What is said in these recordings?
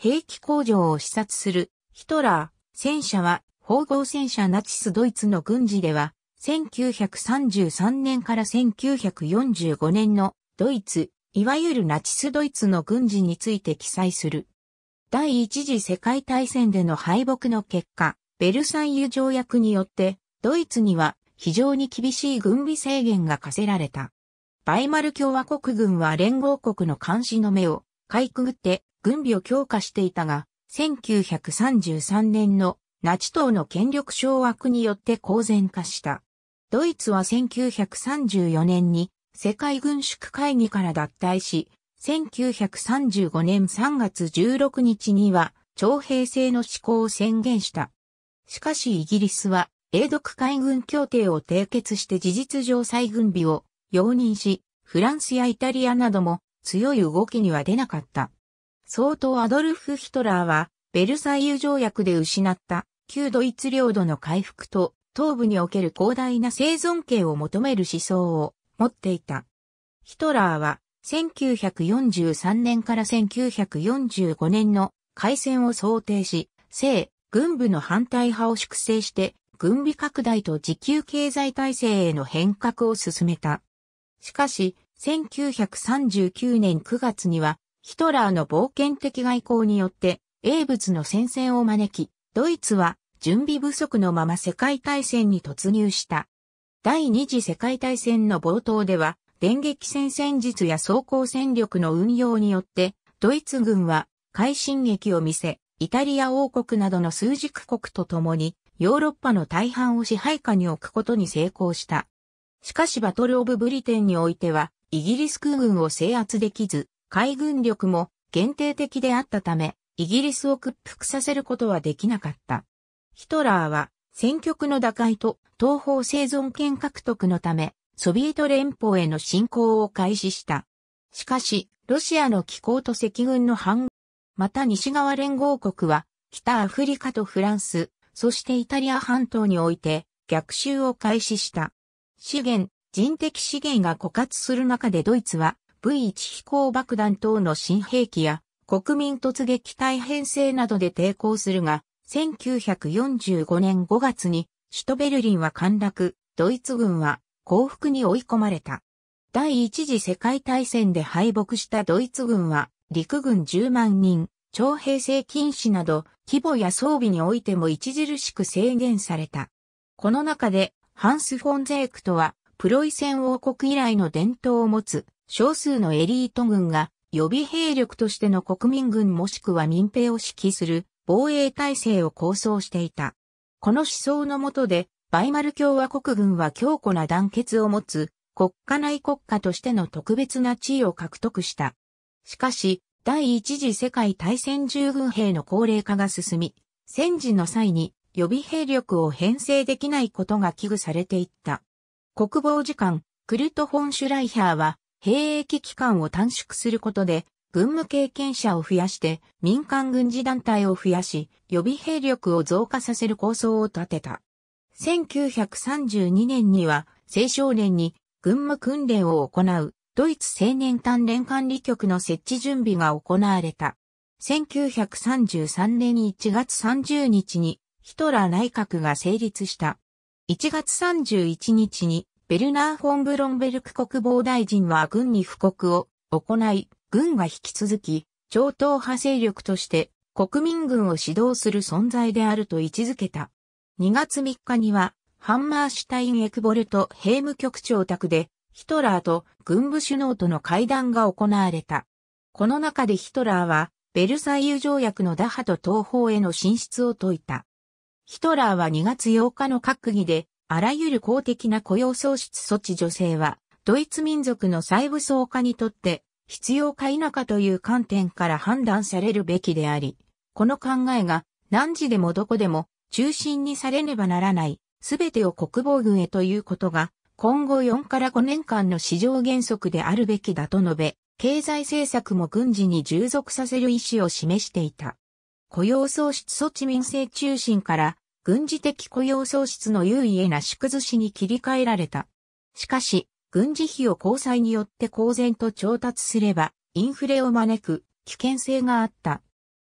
兵器工場を視察するヒトラー、戦車は縫合戦車ナチスドイツの軍事では、1933年から1945年のドイツ、いわゆるナチスドイツの軍事について記載する。第一次世界大戦での敗北の結果、ベルサイユ条約によって、ドイツには非常に厳しい軍備制限が課せられた。バイマル共和国軍は連合国の監視の目をかいくぐって軍備を強化していたが、1933年のナチ党の権力掌握によって公然化した。ドイツは1934年に世界軍縮会議から脱退し、1935年3月16日には徴兵制の施行を宣言した。しかしイギリスは英独海軍協定を締結して事実上再軍備を容認し、フランスやイタリアなども強い動きには出なかった。総統アドルフ・ヒトラーはベルサイユ条約で失った旧ドイツ領土の回復と東部における広大な生存権を求める思想を持っていた。ヒトラーは1943年から1945年の開戦を想定し、西軍部の反対派を粛清して軍備拡大と自給経済体制への変革を進めた。しかし、1939年9月にはヒトラーの冒険的外交によって英仏の戦線を招き、ドイツは準備不足のまま世界大戦に突入した。第二次世界大戦の冒頭では、電撃戦戦術や装甲戦力の運用によって、ドイツ軍は快進撃を見せ、イタリア王国などの数軸国と共に、ヨーロッパの大半を支配下に置くことに成功した。しかしバトルオブブリテンにおいては、イギリス空軍を制圧できず、海軍力も限定的であったため、イギリスを屈服させることはできなかった。ヒトラーは戦局の打開と東方生存権獲得のため、ソビエト連邦への侵攻を開始した。しかし、ロシアの機構と赤軍の反、また西側連合国は、北アフリカとフランス、そしてイタリア半島において逆襲を開始した。資源、人的資源が枯渇する中でドイツは V1 飛行爆弾等の新兵器や国民突撃隊編成などで抵抗するが、1945年5月に首都ベルリンは陥落、ドイツ軍は降伏に追い込まれた。第一次世界大戦で敗北したドイツ軍は陸軍10万人、徴兵制禁止など規模や装備においても著しく制限された。この中でハンス・フォンゼークとはプロイセン王国以来の伝統を持つ少数のエリート軍が予備兵力としての国民軍もしくは民兵を指揮する防衛体制を構想していた。この思想のもとで、バイマル共和国軍は強固な団結を持つ国家内国家としての特別な地位を獲得した。しかし、第一次世界大戦従軍兵の高齢化が進み、戦時の際に予備兵力を編成できないことが危惧されていった。国防次官、クルト・フォン・シュライヒャーは、兵役期間を短縮することで、軍務経験者を増やして民間軍事団体を増やし予備兵力を増加させる構想を立てた。1932年には青少年に軍務訓練を行うドイツ青年鍛錬管理局の設置準備が行われた。1933年1月30日にヒトラー内閣が成立した。1月31日にベルナー・フォン・ブロンベルク国防大臣は軍に布告を行い、軍が引き続き、超党派勢力として国民軍を指導する存在であると位置づけた。2月3日には、ハンマーシュタイン・エクボルト兵務局長宅で、ヒトラーと軍部首脳との会談が行われた。この中でヒトラーは、ベルサイユ条約の打破と東方への進出を説いた。ヒトラーは2月8日の閣議で、あらゆる公的な雇用創出措置女性は、ドイツ民族の再武装化にとって必要か否かという観点から判断されるべきであり、この考えが何時でもどこでも中心にされねばならない、すべてを国防軍へということが、今後4から5年間の市場原則であるべきだと述べ、経済政策も軍事に従属させる意思を示していた。雇用創出措置民生中心から軍事的雇用創出の優位へな縮図しに切り替えられた。しかし、軍事費を交際によって公然と調達すれば、インフレを招く危険性があった。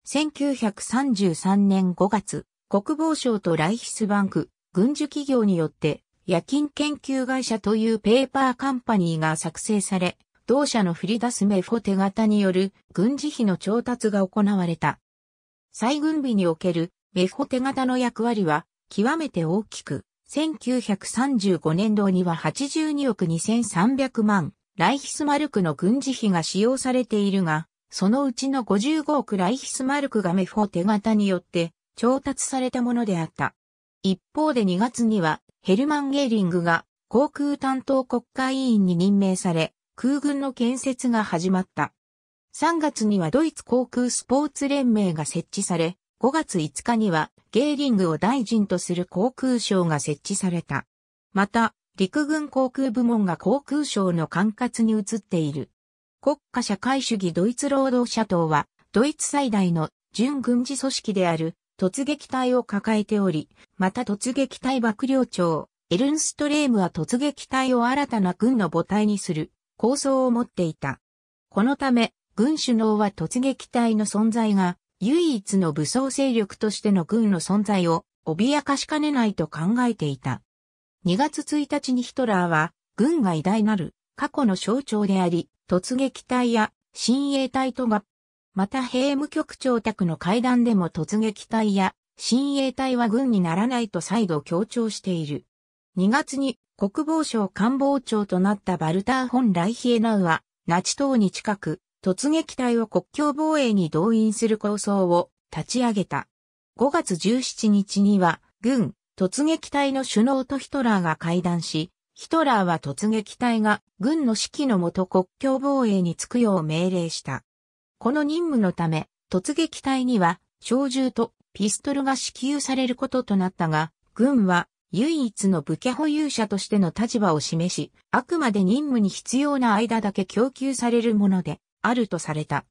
1933年5月、国防省とライヒスバンク、軍需企業によって、夜勤研究会社というペーパーカンパニーが作成され、同社の振り出すメフォ手形による軍事費の調達が行われた。再軍備におけるメフォ手形の役割は極めて大きく、1935年度には82億2300万ライヒスマルクの軍事費が使用されているが、そのうちの55億ライヒスマルクがメフォ手形によって調達されたものであった。一方で2月にはヘルマン・ゲーリングが航空担当国会委員に任命され、空軍の建設が始まった。3月にはドイツ航空スポーツ連盟が設置され、5月5日にはゲーリングを大臣とする航空省が設置された。また、陸軍航空部門が航空省の管轄に移っている。国家社会主義ドイツ労働者党は、ドイツ最大の準軍事組織である突撃隊を抱えており、また突撃隊幕僚長、エルンストレームは突撃隊を新たな軍の母体にする構想を持っていた。このため、軍首脳は突撃隊の存在が唯一の武装勢力としての軍の存在を脅かしかねないと考えていた。2月1日にヒトラーは軍が偉大なる過去の象徴であり、突撃隊や親衛隊とが、また兵務局長宅の会談でも突撃隊や親衛隊は軍にならないと再度強調している。2月に国防省官房長となったバルター・ホン・ライヒエナウは、ナチ党に近く、突撃隊を国境防衛に動員する構想を立ち上げた。5月17日には、軍、突撃隊の首脳とヒトラーが会談し、ヒトラーは突撃隊が軍の指揮のもと国境防衛に就くよう命令した。この任務のため、突撃隊には小銃とピストルが支給されることとなったが、軍は唯一の武家保有者としての立場を示し、あくまで任務に必要な間だけ供給されるもので、あるとされた。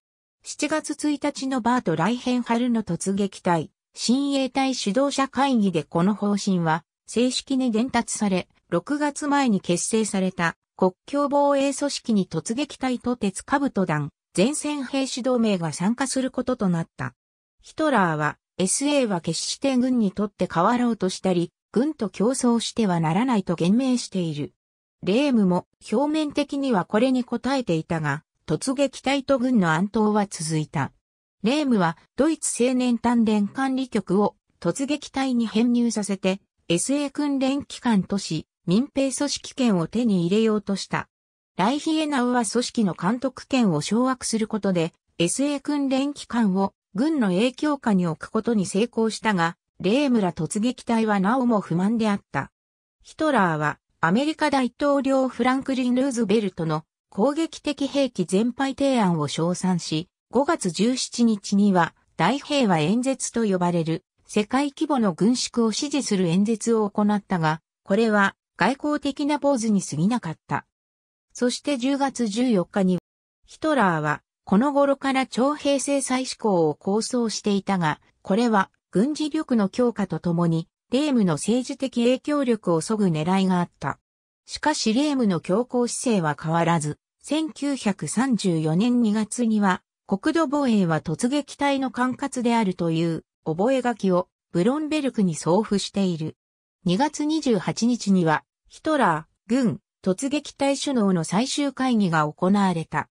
7月1日のバート・ライヘンハルの突撃隊、親衛隊指導者会議でこの方針は、正式に伝達され、6月前に結成された国境防衛組織に突撃隊と鉄兜団、前線兵士同盟が参加することとなった。ヒトラーは、SA は決して軍にとって変わろうとしたり、軍と競争してはならないと言明している。レームも表面的にはこれに応えていたが、突撃隊と軍の暗闘は続いた。レームはドイツ青年鍛錬管理局を突撃隊に編入させて SA 訓練機関とし民兵組織権を手に入れようとした。ライヒエナウは組織の監督権を掌握することで SA 訓練機関を軍の影響下に置くことに成功したが、レームら突撃隊はなおも不満であった。ヒトラーはアメリカ大統領フランクリン・ルーズベルトの攻撃的兵器全廃提案を称賛し、5月17日には大平和演説と呼ばれる世界規模の軍縮を支持する演説を行ったが、これは外交的なポーズに過ぎなかった。そして10月14日に、ヒトラーはこの頃から徴兵制裁施行を構想していたが、これは軍事力の強化とともに、レームの政治的影響力を削ぐ狙いがあった。しかしレームの強硬姿勢は変わらず、1934年2月には、国土防衛は突撃隊の管轄であるという覚書をブロンベルクに送付している。2月28日には、ヒトラー、軍、突撃隊首脳の最終会議が行われた。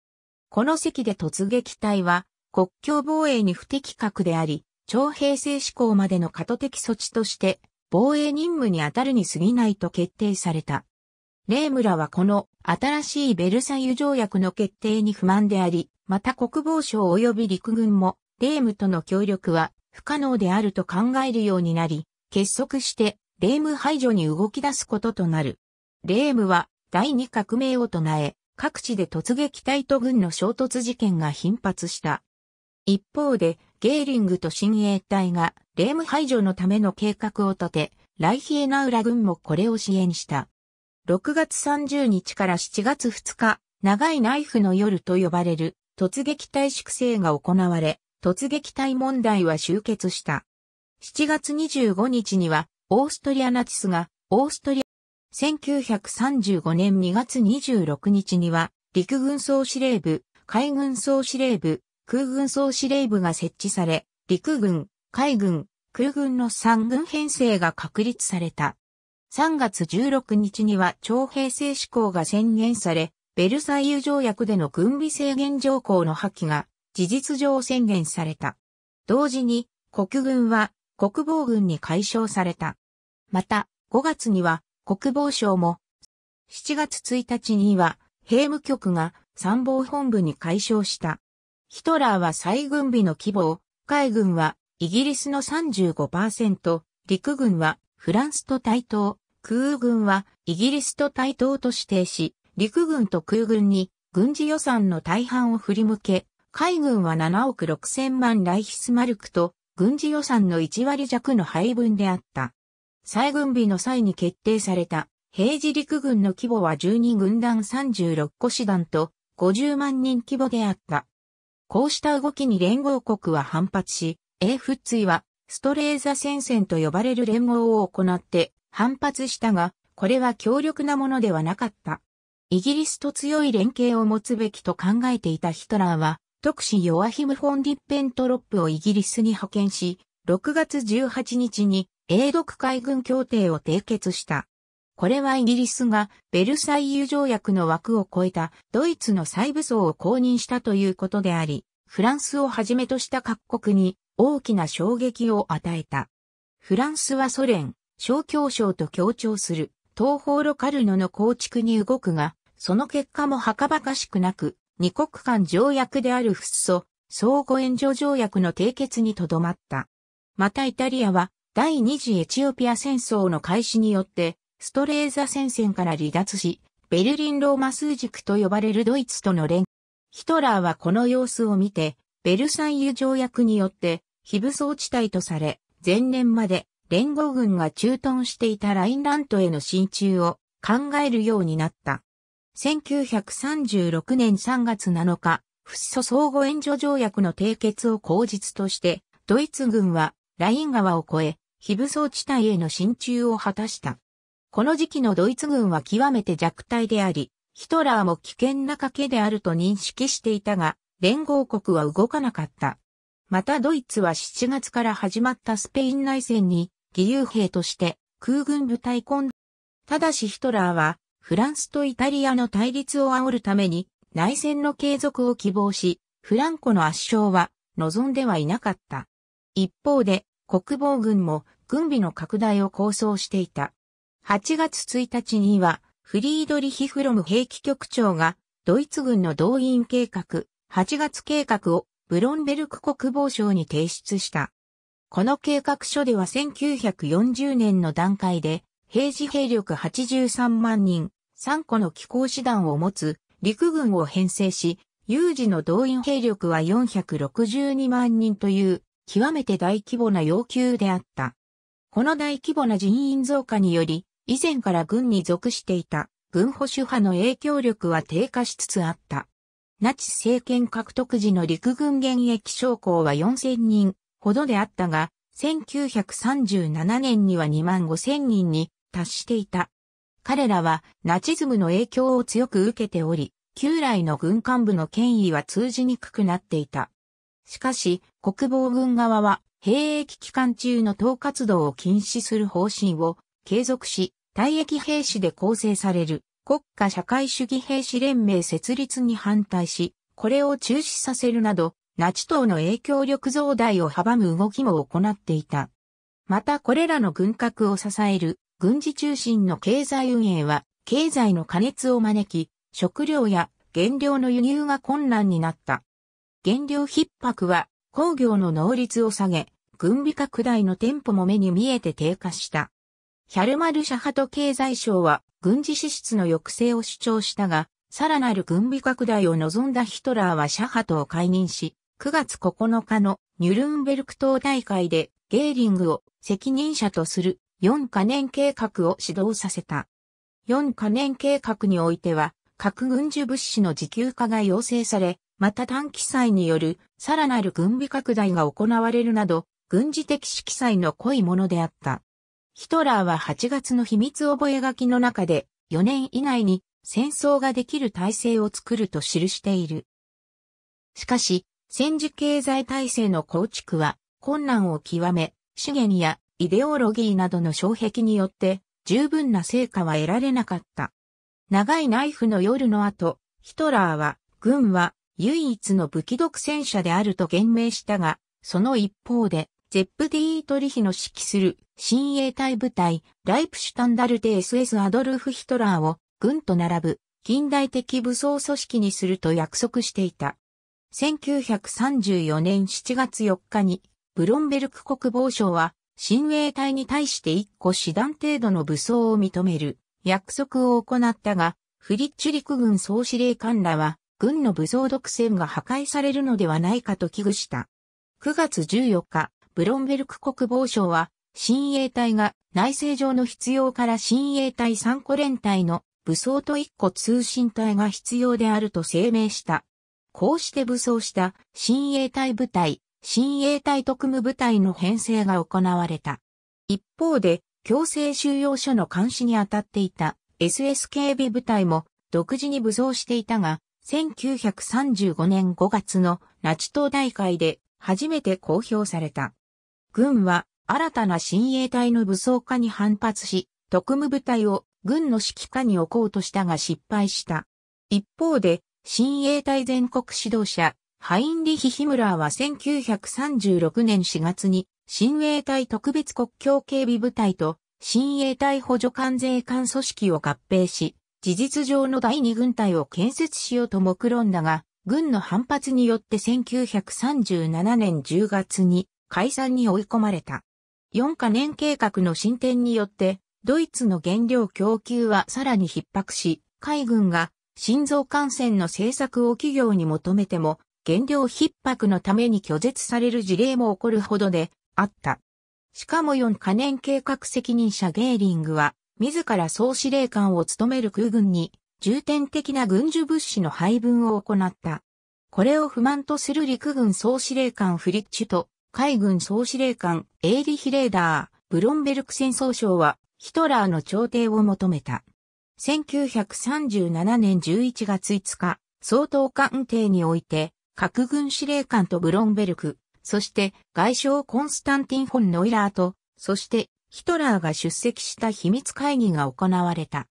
この席で突撃隊は、国境防衛に不適格であり、徴兵制施行までの過渡的措置として、防衛任務に当たるに過ぎないと決定された。レームラはこの新しいベルサイユ条約の決定に不満であり、また国防省及び陸軍も、レームとの協力は不可能であると考えるようになり、結束してレーム排除に動き出すこととなる。レームは第二革命を唱え、各地で突撃隊と軍の衝突事件が頻発した。一方で、ゲーリングと親衛隊がレーム排除のための計画を立て、ライヒエナウラ軍もこれを支援した。6月30日から7月2日、長いナイフの夜と呼ばれる突撃隊粛清が行われ、突撃隊問題は終結した。7月25日には、オーストリアナチスが、オーストリア、1935年2月26日には、陸軍総司令部、海軍総司令部、空軍総司令部が設置され、陸軍、海軍、空軍の三軍編成が確立された。3月16日には徴兵制施行が宣言され、ベルサイユ条約での軍備制限条項の破棄が事実上宣言された。同時に国軍は国防軍に解消された。また5月には国防省も7月1日には兵務局が参謀本部に解消した。ヒトラーは再軍備の規模を海軍はイギリスの35%、陸軍はフランスと対等、空軍はイギリスと対等と指定し、陸軍と空軍に軍事予算の大半を振り向け、海軍は7億6千万ライヒスマルクと軍事予算の1割弱の配分であった。再軍備の際に決定された平時陸軍の規模は12軍団36個師団と50万人規模であった。こうした動きに連合国は反発し、英仏位はストレーザ戦線と呼ばれる連合を行って反発したが、これは強力なものではなかった。イギリスと強い連携を持つべきと考えていたヒトラーは、特使ヨアヒム・フォン・ディッペントロップをイギリスに派遣し、6月18日に英独海軍協定を締結した。これはイギリスがベルサイユ条約の枠を超えたドイツの再武装を公認したということであり、フランスをはじめとした各国に大きな衝撃を与えた。フランスはソ連、小協省と協調する東方ロカルノの構築に動くが、その結果もはかばかしくなく、二国間条約であるフッ素、相互援助条約の締結にとどまった。またイタリアは第二次エチオピア戦争の開始によってストレーザ戦線から離脱し、ベルリンローマ数軸と呼ばれるドイツとの連ヒトラーはこの様子を見て、ベルサイユ条約によって非武装地帯とされ、前年まで連合軍が駐屯していたラインラントへの進駐を考えるようになった。1936年3月7日、フッ素相互援助条約の締結を口実として、ドイツ軍はライン川を越え、非武装地帯への進駐を果たした。この時期のドイツ軍は極めて弱体であり、ヒトラーも危険な賭けであると認識していたが、連合国は動かなかった。またドイツは7月から始まったスペイン内戦に義勇兵として空軍部隊混。ただしヒトラーはフランスとイタリアの対立を煽るために内戦の継続を希望し、フランコの圧勝は望んではいなかった。一方で国防軍も軍備の拡大を構想していた。8月1日にはフリードリヒ・フロム兵器局長がドイツ軍の動員計画、8月計画をブロンベルク国防省に提出した。この計画書では1940年の段階で、平時兵力83万人、3個の機構師団を持つ陸軍を編成し、有事の動員兵力は462万人という極めて大規模な要求であった。この大規模な人員増加により、以前から軍に属していた軍保守派の影響力は低下しつつあった。ナチス政権獲得時の陸軍現役将校は4000人ほどであったが、1937年には2万5000人に達していた。彼らはナチズムの影響を強く受けており、旧来の軍幹部の権威は通じにくくなっていた。しかし、国防軍側は兵役期間中の党活動を禁止する方針を継続し、退役兵士で構成される国家社会主義兵士連盟設立に反対し、これを中止させるなど、ナチ党の影響力増大を阻む動きも行っていた。またこれらの軍拡を支える軍事中心の経済運営は、経済の過熱を招き、食料や原料の輸入が困難になった。原料逼迫は工業の能率を下げ、軍備拡大のテンポも目に見えて低下した。ヒャルマルシャ派と経済省は軍事支出の抑制を主張したが、さらなる軍備拡大を望んだヒトラーはシャハトを解任し、9月9日のニュルンベルク島大会でゲーリングを責任者とする4カ年計画を指導させた。4カ年計画においては、核軍需物資の自給化が要請され、また短期祭によるさらなる軍備拡大が行われるなど、軍事的色彩の濃いものであった。ヒトラーは8月の秘密覚書の中で4年以内に戦争ができる体制を作ると記している。しかし、戦時経済体制の構築は困難を極め、資源やイデオロギーなどの障壁によって十分な成果は得られなかった。長いナイフの夜の後、ヒトラーは、軍は唯一の武器独占者であると言明したが、その一方で、ゼップディートリヒの指揮する親衛隊部隊、ライプシュタンダルテ SS アドルフ・ヒトラーを軍と並ぶ近代的武装組織にすると約束していた。1934年7月4日に、ブロンベルク国防省は、親衛隊に対して一個師団程度の武装を認める約束を行ったが、フリッチュ陸軍総司令官らは、軍の武装独占が破壊されるのではないかと危惧した。9月14日、ブロンベルク国防省は、親衛隊が内政上の必要から親衛隊3個連隊の武装と1個通信隊が必要であると声明した。こうして武装した親衛隊部隊、親衛隊特務部隊の編成が行われた。一方で、強制収容所の監視に当たっていた SS 警備部隊も独自に武装していたが、1935年5月のナチ党大会で初めて公表された。軍は新たな親衛隊の武装化に反発し、特務部隊を軍の指揮下に置こうとしたが失敗した。一方で、親衛隊全国指導者、ハインリヒ・ヒムラーは1936年4月に、親衛隊特別国境警備部隊と、親衛隊補助関税官組織を合併し、事実上の第二軍隊を建設しようと目論んだが、軍の反発によって1937年10月に解散に追い込まれた。4カ年計画の進展によって、ドイツの原料供給はさらに逼迫し、海軍が心臓感染の政策を企業に求めても、原料逼迫のために拒絶される事例も起こるほどであった。しかも4カ年計画責任者ゲーリングは、自ら総司令官を務める空軍に、重点的な軍需物資の配分を行った。これを不満とする陸軍総司令官フリッチュと、海軍総司令官エーリヒレーダー、ブロンベルク戦争省は、ヒトラーの調停を求めた。1937年11月5日、総統官邸において、核軍司令官とブロンベルク、そして外相コンスタンティン・フォン・ノイラーと、そしてヒトラーが出席した秘密会議が行われた。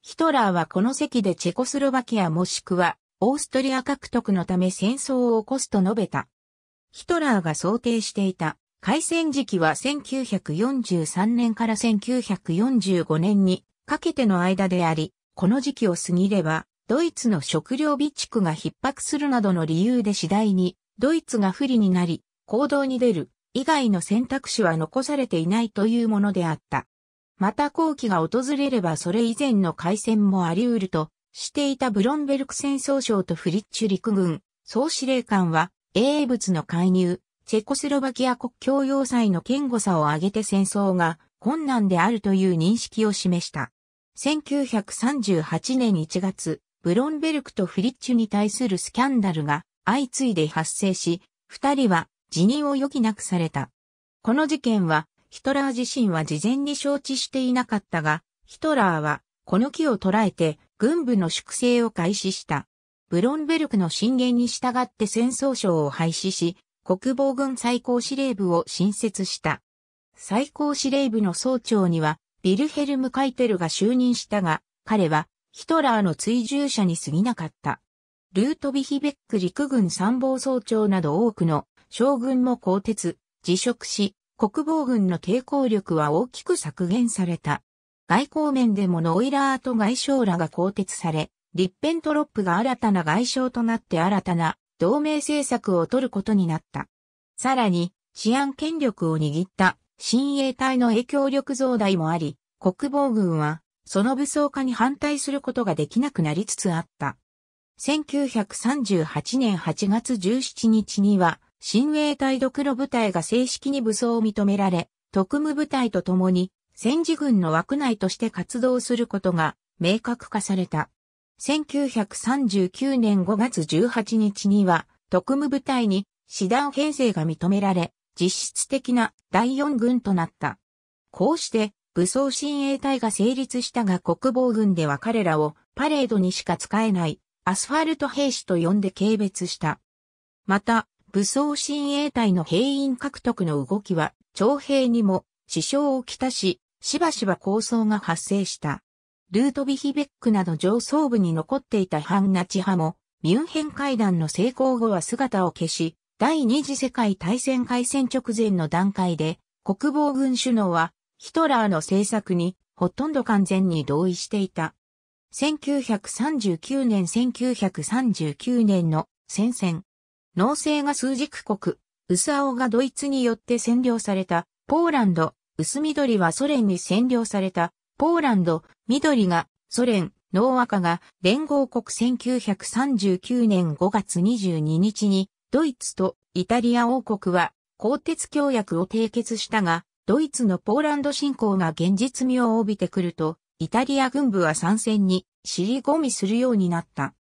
ヒトラーはこの席でチェコスロバキアもしくはオーストリア獲得のため戦争を起こすと述べた。ヒトラーが想定していた開戦時期は1943年から1945年にかけての間であり、この時期を過ぎれば、ドイツの食料備蓄が逼迫するなどの理由で次第に、ドイツが不利になり、行動に出る以外の選択肢は残されていないというものであった。また後期が訪れればそれ以前の海戦もあり得るとしていたブロンベルク戦争省とフリッチュ陸軍総司令官は英物の介入、チェコスロバキア国境要塞の堅固さを挙げて戦争が困難であるという認識を示した。1938年1月、ブロンベルクとフリッチュに対するスキャンダルが相次いで発生し、二人は辞任を余儀なくされた。この事件は、ヒトラー自身は事前に承知していなかったが、ヒトラーは、この木を捉えて、軍部の粛清を開始した。ブロンベルクの進言に従って戦争省を廃止し、国防軍最高司令部を新設した。最高司令部の総長には、ビルヘルム・カイテルが就任したが、彼は、ヒトラーの追従者に過ぎなかった。ルートビヒベック陸軍参謀総長など多くの将軍も更迭、辞職し、国防軍の抵抗力は大きく削減された。外交面でもノイラーと外相らが更迭され、リッペントロップが新たな外相となって新たな同盟政策を取ることになった。さらに、治安権力を握った親衛隊の影響力増大もあり、国防軍はその武装化に反対することができなくなりつつあった。1938年8月17日には、親衛隊ドクロ部隊が正式に武装を認められ、特務部隊と共に戦時軍の枠内として活動することが明確化された。1939年5月18日には特務部隊に師団編成が認められ、実質的な第四軍となった。こうして武装親衛隊が成立したが国防軍では彼らをパレードにしか使えないアスファルト兵士と呼んで軽蔑した。また、武装親衛隊の兵員獲得の動きは、徴兵にも支障をきたし、しばしば構想が発生した。ルートビヒベックなど上層部に残っていた反ナチ派も、ミュンヘン会談の成功後は姿を消し、第二次世界大戦開戦直前の段階で、国防軍首脳は、ヒトラーの政策にほとんど完全に同意していた。1939年1939年の戦線。農政が数軸国、薄青がドイツによって占領されたポーランド、薄緑はソ連に占領されたポーランド、緑がソ連、ノー赤が連合国1939年5月22日にドイツとイタリア王国は鋼鉄協約を締結したが、ドイツのポーランド侵攻が現実味を帯びてくると、イタリア軍部は参戦に尻込みするようになった。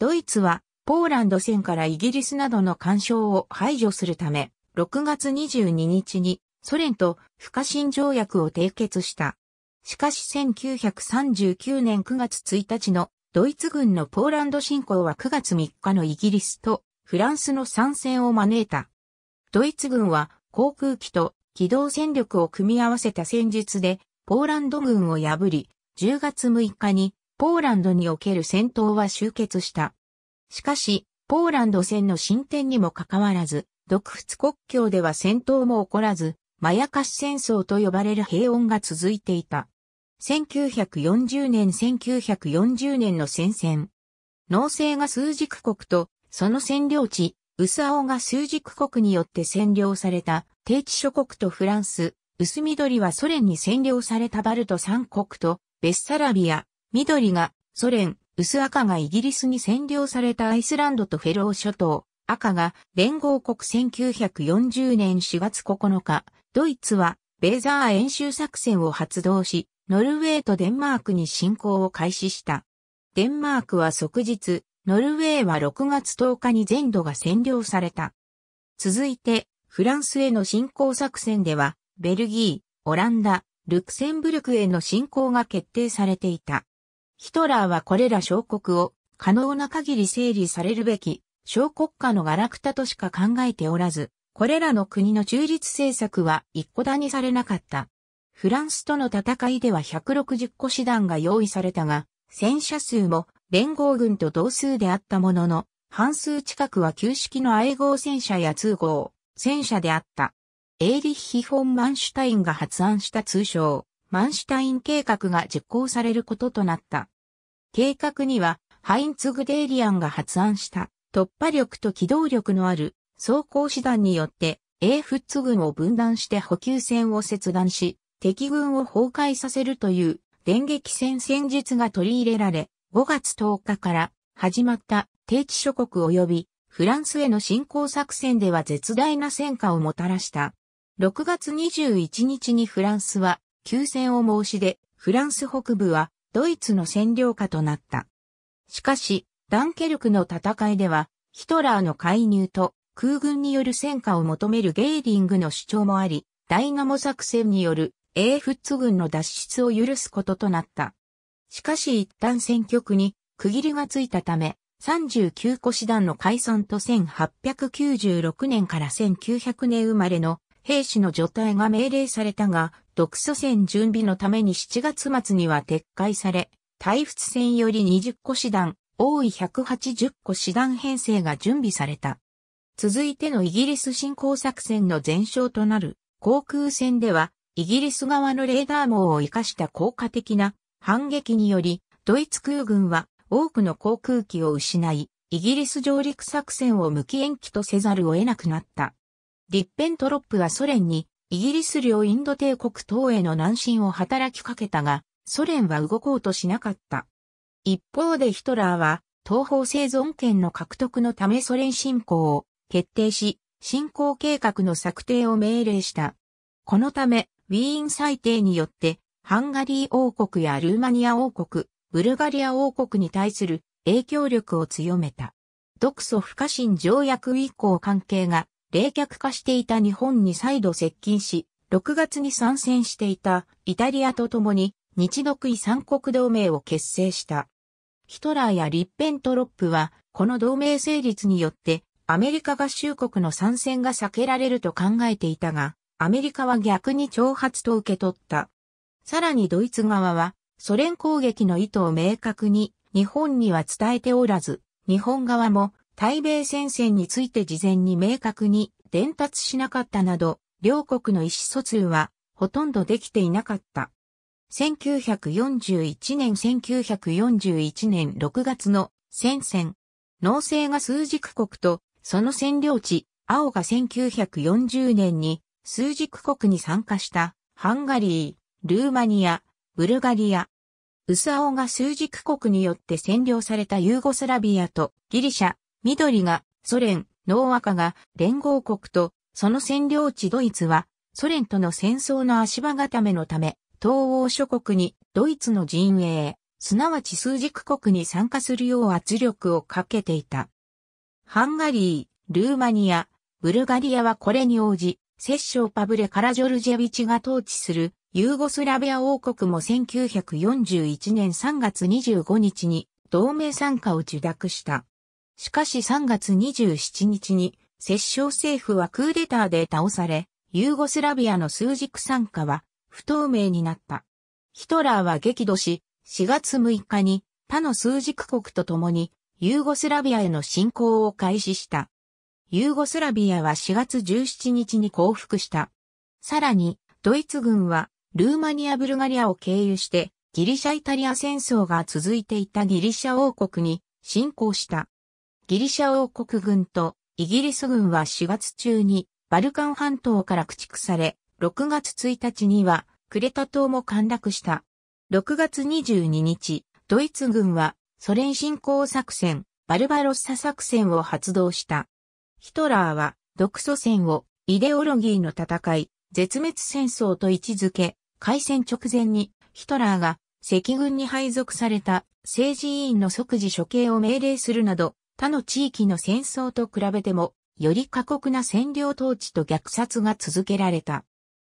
ドイツはポーランド戦からイギリスなどの干渉を排除するため、6月22日にソ連と不可侵条約を締結した。しかし1939年9月1日のドイツ軍のポーランド侵攻は9月3日のイギリスとフランスの参戦を招いた。ドイツ軍は航空機と機動戦力を組み合わせた戦術でポーランド軍を破り、10月6日にポーランドにおける戦闘は終結した。しかし、ポーランド戦の進展にもかかわらず、独仏国境では戦闘も起こらず、マヤカシ戦争と呼ばれる平穏が続いていた。1940年1940年の戦線。農政が数軸国と、その占領地、ウスアオが数軸国によって占領された、低地諸国とフランス、薄緑はソ連に占領されたバルト三国と、ベッサラビア、緑がソ連、薄赤がイギリスに占領されたアイスランドとフェロー諸島、赤が連合国1940年4月9日、ドイツはベーザー演習作戦を発動し、ノルウェーとデンマークに侵攻を開始した。デンマークは即日、ノルウェーは6月10日に全土が占領された。続いて、フランスへの侵攻作戦では、ベルギー、オランダ、ルクセンブルクへの侵攻が決定されていた。ヒトラーはこれら小国を可能な限り整理されるべき小国家のガラクタとしか考えておらず、これらの国の中立政策は一個だにされなかった。フランスとの戦いでは160個師団が用意されたが、戦車数も連合軍と同数であったものの、半数近くは旧式の愛号戦車や通号、戦車であった。エーリッヒ・フォン・マンシュタインが発案した通称、マンシュタイン計画が実行されることとなった。計画には、ハインツ・グデーリアンが発案した突破力と機動力のある装甲師団によって、英仏軍を分断して補給線を切断し、敵軍を崩壊させるという電撃戦戦術が取り入れられ、5月10日から始まった低地諸国及びフランスへの侵攻作戦では絶大な戦果をもたらした。6月21日にフランスは休戦を申し出、フランス北部はドイツの占領下となった。しかし、ダンケルクの戦いでは、ヒトラーの介入と空軍による戦果を求めるゲーリングの主張もあり、ダイナモ作戦による英仏軍の脱出を許すこととなった。しかし一旦戦局に区切りがついたため、39個師団の解散と1896年から1900年生まれの兵士の除隊が命令されたが、独ソ戦準備のために7月末には撤回され、対仏戦より20個師団、多い180個師団編成が準備された。続いてのイギリス侵攻作戦の前哨となる航空戦では、イギリス側のレーダー網を活かした効果的な反撃により、ドイツ空軍は多くの航空機を失い、イギリス上陸作戦を無期延期とせざるを得なくなった。リッペントロップはソ連にイギリス領インド帝国等への南進を働きかけたが、ソ連は動こうとしなかった。一方でヒトラーは東方生存権の獲得のためソ連侵攻を決定し、侵攻計画の策定を命令した。このため、ウィーン裁定によって、ハンガリー王国やルーマニア王国、ブルガリア王国に対する影響力を強めた。独ソ不可侵条約以降関係が冷却化していた日本に再度接近し、6月に参戦していたイタリアと共に日独位三国同盟を結成した。ヒトラーやリッペントロップは、この同盟成立によって、アメリカ合衆国の参戦が避けられると考えていたが、アメリカは逆に挑発と受け取った。さらにドイツ側は、ソ連攻撃の意図を明確に日本には伝えておらず、日本側も対米戦線について事前に明確に伝達しなかったなど、両国の意思疎通はほとんどできていなかった。1941年1941年6月の戦線、農政が数軸国とその占領地、青が1940年に数軸国に参加したハンガリー、ルーマニア、ブルガリア。薄青が数軸国によって占領されたユーゴスラビアとギリシャ、緑がソ連、ノーアカが連合国とその占領地ドイツはソ連との戦争の足場固めのため東欧諸国にドイツの陣営、すなわち数軸国に参加するよう圧力をかけていた。ハンガリー、ルーマニア、ブルガリアはこれに応じ、摂政パブレ・カラジョルジェビチが統治するユーゴスラビア王国も1941年3月25日に同盟参加を受諾した。しかし3月27日に摂政政府はクーデターで倒され、ユーゴスラビアの数軸参加は不透明になった。ヒトラーは激怒し、4月6日に他の数軸国と共にユーゴスラビアへの侵攻を開始した。ユーゴスラビアは4月17日に降伏した。さらに、ドイツ軍はルーマニア・ブルガリアを経由してギリシャ・イタリア戦争が続いていたギリシャ王国に侵攻した。ギリシャ王国軍とイギリス軍は4月中にバルカン半島から駆逐され、6月1日にはクレタ島も陥落した。6月22日、ドイツ軍はソ連侵攻作戦、バルバロッサ作戦を発動した。ヒトラーは独ソ戦をイデオロギーの戦い、絶滅戦争と位置づけ、開戦直前にヒトラーが赤軍に配属された政治委員の即時処刑を命令するなど、他の地域の戦争と比べても、より過酷な占領統治と虐殺が続けられた。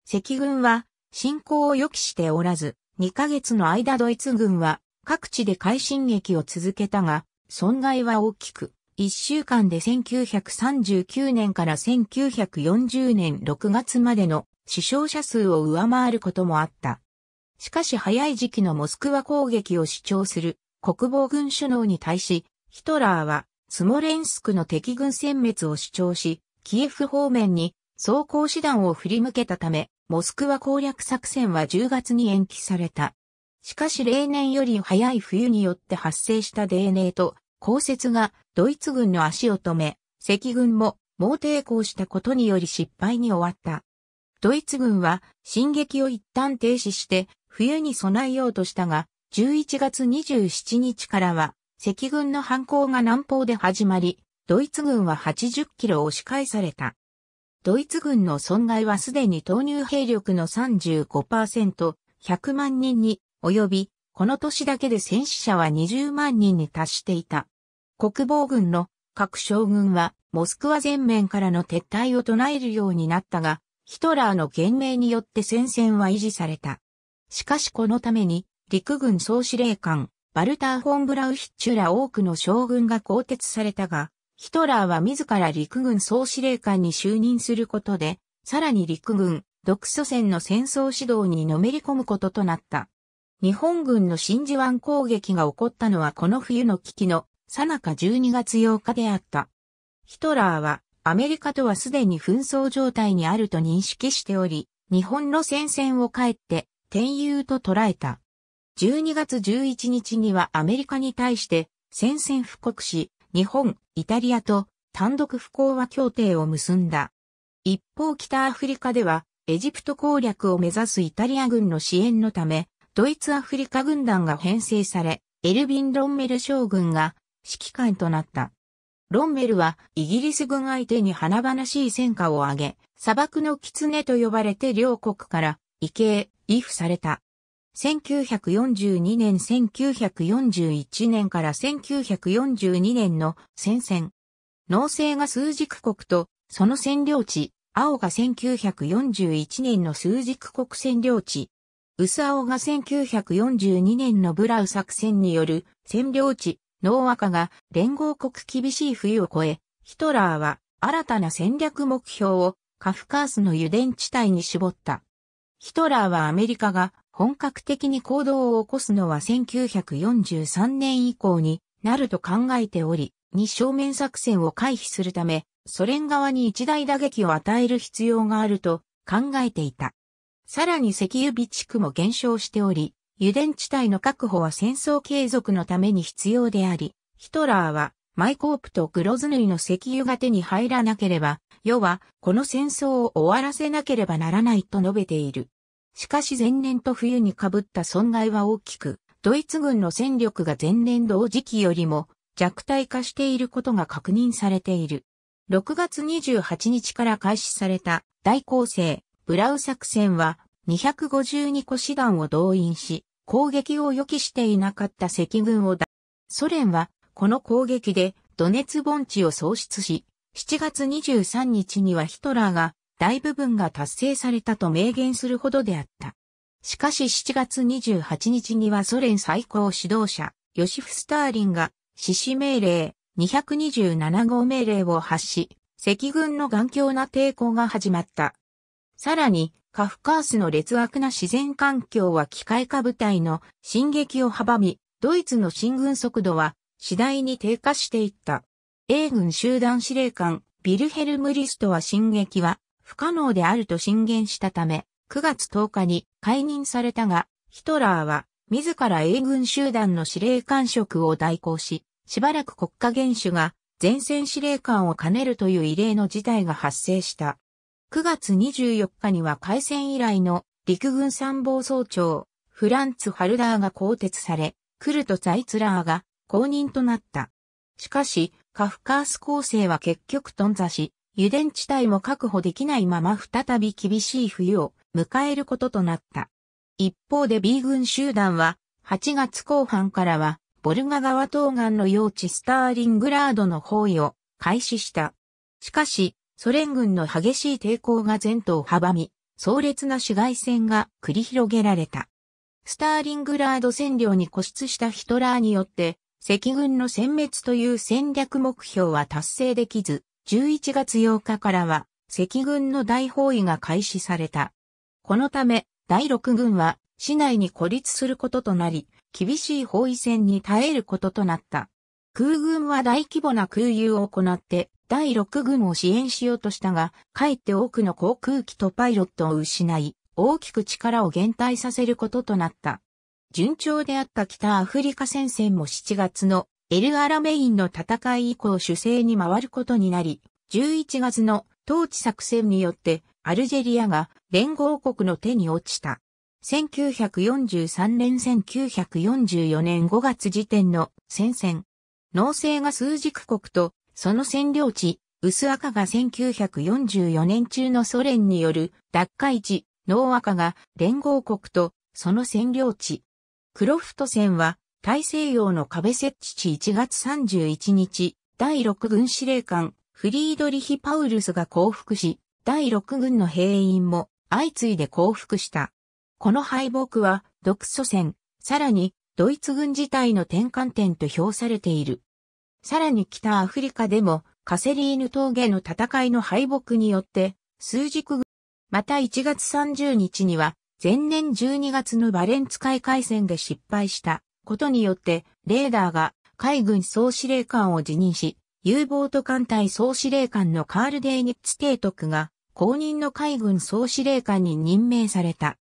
赤軍は侵攻を予期しておらず、2ヶ月の間ドイツ軍は各地で快進撃を続けたが、損害は大きく、1週間で1939年から1940年6月までの死傷者数を上回ることもあった。しかし早い時期のモスクワ攻撃を主張する国防軍首脳に対し、ヒトラーはスモレンスクの敵軍殲滅を主張し、キエフ方面に装甲手段を振り向けたため、モスクワ攻略作戦は10月に延期された。しかし例年より早い冬によって発生した泥濘と降雪がドイツ軍の足を止め、赤軍も猛抵抗したことにより失敗に終わった。ドイツ軍は進撃を一旦停止して冬に備えようとしたが、11月27日からは赤軍の反攻が南方で始まり、ドイツ軍は80キロ押し返された。ドイツ軍の損害はすでに投入兵力の35%、100万人に及び、この年だけで戦死者は20万人に達していた。国防軍の各将軍はモスクワ全面からの撤退を唱えるようになったが、ヒトラーの言命によって戦線は維持された。しかしこのために陸軍総司令官バルター・フォン・ブラウヒッチュら多くの将軍が更迭されたが、ヒトラーは自ら陸軍総司令官に就任することで、さらに陸軍、独ソ戦の戦争指導にのめり込むこととなった。日本軍の真珠湾攻撃が起こったのはこの冬の危機の最中12月8日であった。ヒトラーはアメリカとはすでに紛争状態にあると認識しており、日本の戦線を帰って天友と捉えた。12月11日にはアメリカに対して宣戦布告し、日本、イタリアと単独不講和協定を結んだ。一方北アフリカではエジプト攻略を目指すイタリア軍の支援のため、ドイツアフリカ軍団が編成され、エルビン・ロンメル将軍が指揮官となった。ロンメルはイギリス軍相手に華々しい戦果を挙げ、砂漠の狐と呼ばれて両国から異形、異付された。1942年1941年から1942年の戦線。農政が数軸国と、その占領地、青が1941年の数軸国占領地。薄青が1942年のブラウ作戦による占領地、農赤が連合国厳しい冬を越え、ヒトラーは新たな戦略目標をカフカースの油田地帯に絞った。ヒトラーはアメリカが本格的に行動を起こすのは1943年以降になると考えており、二正面作戦を回避するため、ソ連側に一大打撃を与える必要があると考えていた。さらに石油備蓄も減少しており、油田地帯の確保は戦争継続のために必要であり、ヒトラーはマイコープとグロズヌイの石油が手に入らなければ、世はこの戦争を終わらせなければならないと述べている。しかし前年と冬に被った損害は大きく、ドイツ軍の戦力が前年同時期よりも弱体化していることが確認されている。6月28日から開始された大攻勢、ブラウ作戦は252個師団を動員し、攻撃を予期していなかった赤軍をだソ連はこの攻撃でドネツ盆地を喪失し、7月23日にはヒトラーが大部分が達成されたと明言するほどであった。しかし7月28日にはソ連最高指導者、ヨシフ・スターリンが指示命令227号命令を発し、赤軍の頑強な抵抗が始まった。さらに、カフカースの劣悪な自然環境は機械化部隊の進撃を阻み、ドイツの進軍速度は次第に低下していった。英軍集団司令官、ビルヘルム・リストは進撃は不可能であると進言したため、9月10日に解任されたが、ヒトラーは自ら英軍集団の司令官職を代行し、しばらく国家元首が前線司令官を兼ねるという異例の事態が発生した。9月24日には開戦以来の陸軍参謀総長、フランツ・ハルダーが更迭され、クルト・ザイツラーが公認となった。しかし、カフカース構成は結局頓挫し、油田地帯も確保できないまま再び厳しい冬を迎えることとなった。一方で B 軍集団は8月後半からはボルガ川東岸の用地スターリングラードの包囲を開始した。しかし、ソ連軍の激しい抵抗が前途を阻み、壮烈な市街戦が繰り広げられた。スターリングラード占領に固執したヒトラーによって、赤軍の殲滅という戦略目標は達成できず、11月8日からは赤軍の大包囲が開始された。このため、第6軍は市内に孤立することとなり、厳しい包囲戦に耐えることとなった。空軍は大規模な空輸を行って第6軍を支援しようとしたが、かえって多くの航空機とパイロットを失い、大きく力を減退させることとなった。順調であった北アフリカ戦線も7月のエルアラメインの戦い以降主勢に回ることになり、11月の統治作戦によってアルジェリアが連合国の手に落ちた。1943年1944年5月時点の戦線。農政が数軸国とその占領地、薄赤が1944年中のソ連による奪回地、農赤が連合国とその占領地。クロフト戦は大西洋の壁設置地1月31日、第6軍司令官フリードリヒ・パウルスが降伏し、第6軍の兵員も相次いで降伏した。この敗北は独ソ戦、さらにドイツ軍自体の転換点と評されている。さらに北アフリカでもカセリーヌ峠の戦いの敗北によって数軸軍、また1月30日には前年12月のバレンツ海海戦で失敗したことによってレーダーが海軍総司令官を辞任し、U ボート艦隊総司令官のカール・デーニッツ提督が公認の海軍総司令官に任命された。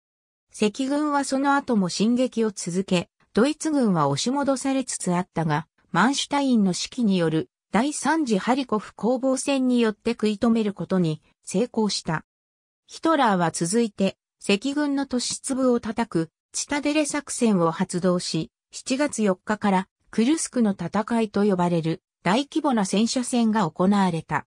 赤軍はその後も進撃を続け、ドイツ軍は押し戻されつつあったが、マンシュタインの指揮による第三次ハリコフ攻防戦によって食い止めることに成功した。ヒトラーは続いて赤軍の都市粒を叩くチタデレ作戦を発動し、7月4日からクルスクの戦いと呼ばれる大規模な戦車戦が行われた。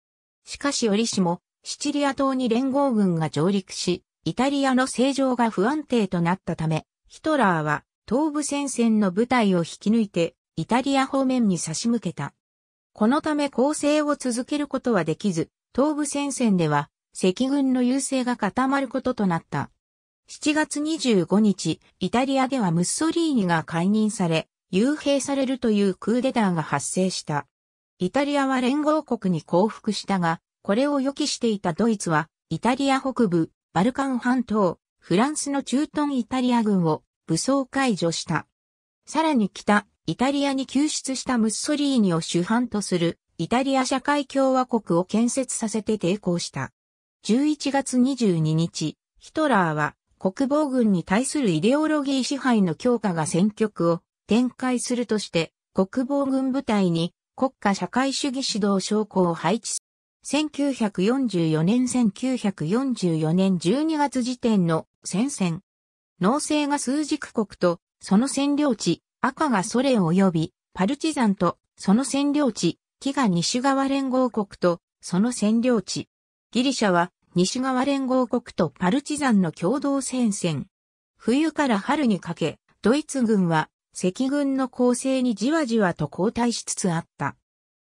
しかし折しもシチリア島に連合軍が上陸し、イタリアの政情が不安定となったため、ヒトラーは東部戦線の部隊を引き抜いてイタリア方面に差し向けた。このため攻勢を続けることはできず、東部戦線では赤軍の優勢が固まることとなった。7月25日、イタリアではムッソリーニが解任され、幽閉されるというクーデターが発生した。イタリアは連合国に降伏したが、これを予期していたドイツは、イタリア北部、バルカン半島、フランスの駐屯イタリア軍を武装解除した。さらに北、イタリアに救出したムッソリーニを主犯とするイタリア社会共和国を建設させて抵抗した。11月22日、ヒトラーは国防軍に対するイデオロギー支配の強化が戦局を展開するとして国防軍部隊に国家社会主義指導将校を配置1944年1944年12月時点の戦線。農政が数軸国とその占領地赤がソ連及びパルチザンとその占領地木が西側連合国とその占領地。ギリシャは西側連合国とパルチザンの共同戦線。冬から春にかけ、ドイツ軍は赤軍の構成にじわじわと後退しつつあった。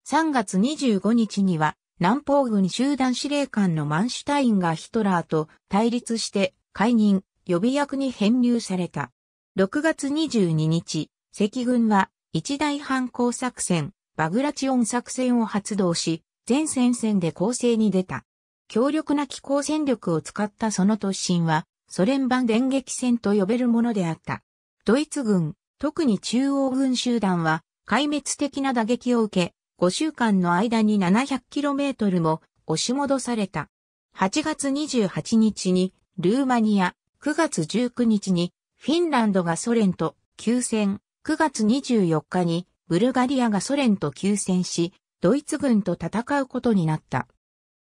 3月25日には南方軍集団司令官のマンシュタインがヒトラーと対立して解任、予備役に編入された。6月22日、赤軍は一大反攻作戦、バグラチオン作戦を発動し、全戦線で攻勢に出た。強力な気候戦力を使ったその突進は、ソ連版電撃戦と呼べるものであった。ドイツ軍、特に中央軍集団は、壊滅的な打撃を受け、5週間の間に 700km も押し戻された。8月28日にルーマニア、9月19日にフィンランドがソ連と休戦、9月24日にブルガリアがソ連と休戦し、ドイツ軍と戦うことになった。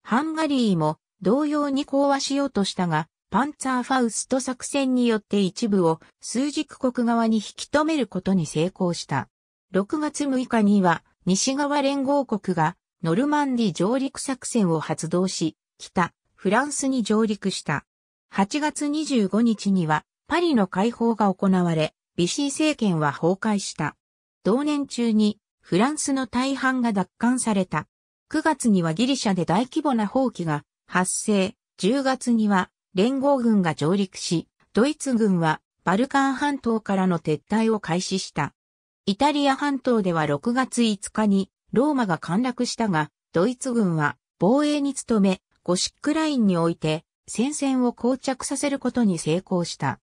ハンガリーも同様に講和しようとしたが、パンツァーファウスト作戦によって一部を数軸国側に引き止めることに成功した。6月6日には西側連合国がノルマンディ上陸作戦を発動し、北、フランスに上陸した。8月25日にはパリの解放が行われ、ビシー政権は崩壊した。同年中にフランスの大半が奪還された。9月にはギリシャで大規模な蜂起が発生。10月には連合軍が上陸し、ドイツ軍はバルカン半島からの撤退を開始した。イタリア半島では6月5日にローマが陥落したが、ドイツ軍は防衛に努め、ゴシックラインにおいて戦線を膠着させることに成功した。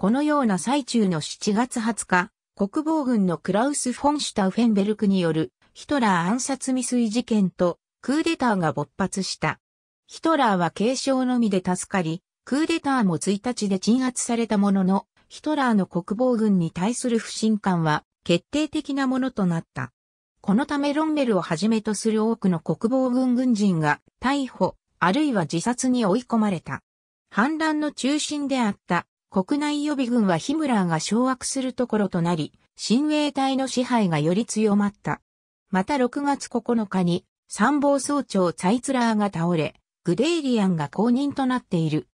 このような最中の7月20日、国防軍のクラウス・フォンシュタウフェンベルクによるヒトラー暗殺未遂事件とクーデターが勃発した。ヒトラーは軽傷のみで助かり、クーデターも1日で鎮圧されたものの、ヒトラーの国防軍に対する不信感は決定的なものとなった。このためロンメルをはじめとする多くの国防軍軍人が逮捕、あるいは自殺に追い込まれた。反乱の中心であった国内予備軍はヒムラーが掌握するところとなり、親衛隊の支配がより強まった。また6月9日に参謀総長ツァイツラーが倒れ、グデイリアンが公認となっている。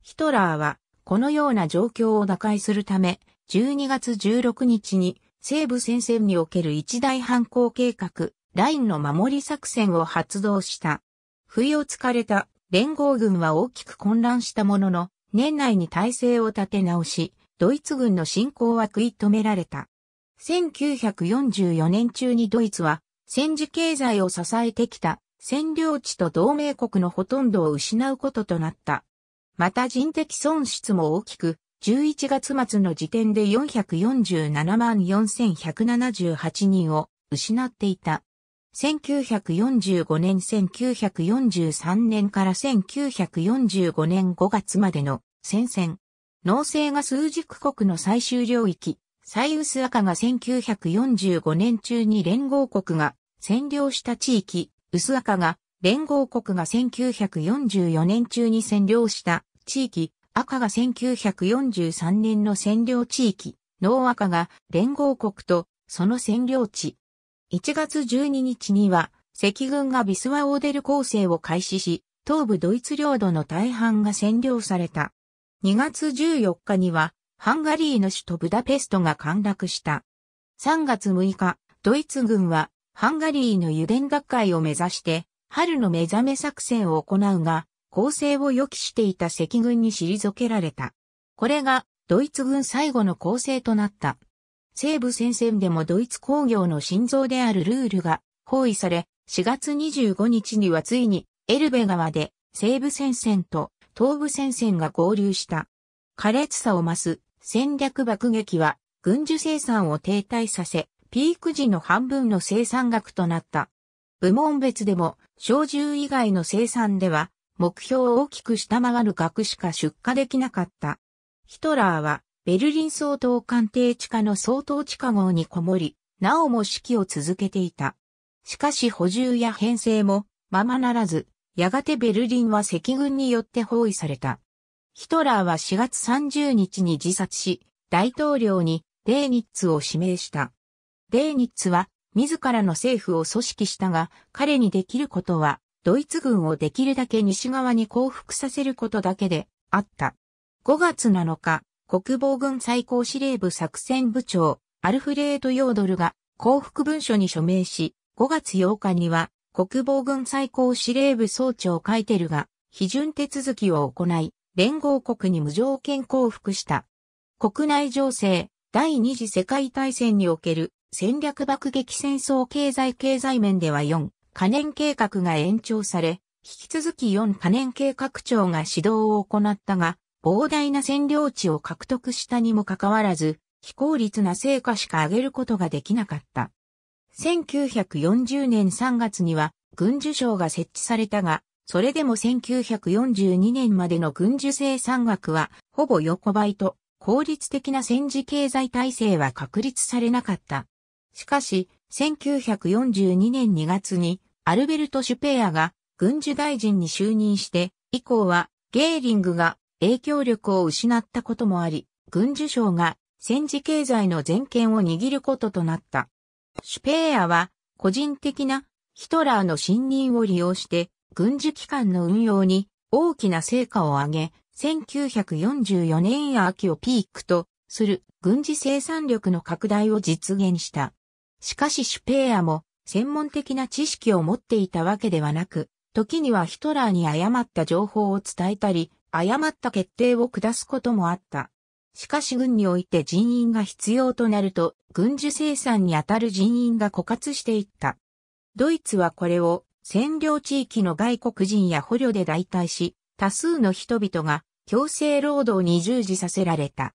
ヒトラーはこのような状況を打開するため、12月16日に西部戦線における一大反攻計画、ラインの守り作戦を発動した。不意をつかれた連合軍は大きく混乱したものの、年内に体制を立て直し、ドイツ軍の侵攻は食い止められた。1944年中にドイツは戦時経済を支えてきた占領地と同盟国のほとんどを失うこととなった。また人的損失も大きく、11月末の時点で447万4178人を失っていた。1945年1943年から1945年5月までの戦線。農政が数軸国の最終領域、サイウス赤が1945年中に連合国が占領した地域、薄赤が連合国が1944年中に占領した地域、赤が1943年の占領地域、農赤が連合国とその占領地。1月12日には赤軍がビスワオーデル攻勢を開始し、東部ドイツ領土の大半が占領された。2月14日にはハンガリーの首都ブダペストが陥落した。3月6日、ドイツ軍はハンガリーの油田奪回を目指して春の目覚め作戦を行うが、攻勢を予期していた赤軍に退けられた。これがドイツ軍最後の攻勢となった。西部戦線でもドイツ工業の心臓であるルールが包囲され、4月25日にはついにエルベ川で西部戦線と東部戦線が合流した。苛烈さを増す戦略爆撃は軍需生産を停滞させ、ピーク時の半分の生産額となった。部門別でも、小銃以外の生産では、目標を大きく下回る額しか出荷できなかった。ヒトラーは、ベルリン総統官邸地下の総統地下号にこもり、なおも指揮を続けていた。しかし補充や編成もままならず、やがてベルリンは赤軍によって包囲された。ヒトラーは4月30日に自殺し、大統領にデーニッツを指名した。デーニッツは自らの政府を組織したが、彼にできることは、ドイツ軍をできるだけ西側に降伏させることだけであった。5月7日、国防軍最高司令部作戦部長、アルフレード・ヨードルが降伏文書に署名し、5月8日には国防軍最高司令部総長カイテルが批准手続きを行い、連合国に無条件降伏した。国内情勢、第二次世界大戦における戦略爆撃戦争経済経済面では4可燃計画が延長され、引き続き4可燃計画庁が指導を行ったが、膨大な占領地を獲得したにもかかわらず、非効率な成果しか上げることができなかった。1940年3月には軍需省が設置されたが、それでも1942年までの軍需生産額はほぼ横ばいと効率的な戦時経済体制は確立されなかった。しかし、1942年2月にアルベルト・シュペアが軍需大臣に就任して以降はゲーリングが影響力を失ったこともあり、軍需省が戦時経済の全権を握ることとなった。シュペーアは個人的なヒトラーの信任を利用して軍需機関の運用に大きな成果を上げ、1944年秋をピークとする軍事生産力の拡大を実現した。しかしシュペーアも専門的な知識を持っていたわけではなく、時にはヒトラーに誤った情報を伝えたり、誤った決定を下すこともあった。しかし軍において人員が必要となると、軍需生産にあたる人員が枯渇していった。ドイツはこれを占領地域の外国人や捕虜で代替し、多数の人々が強制労働に従事させられた。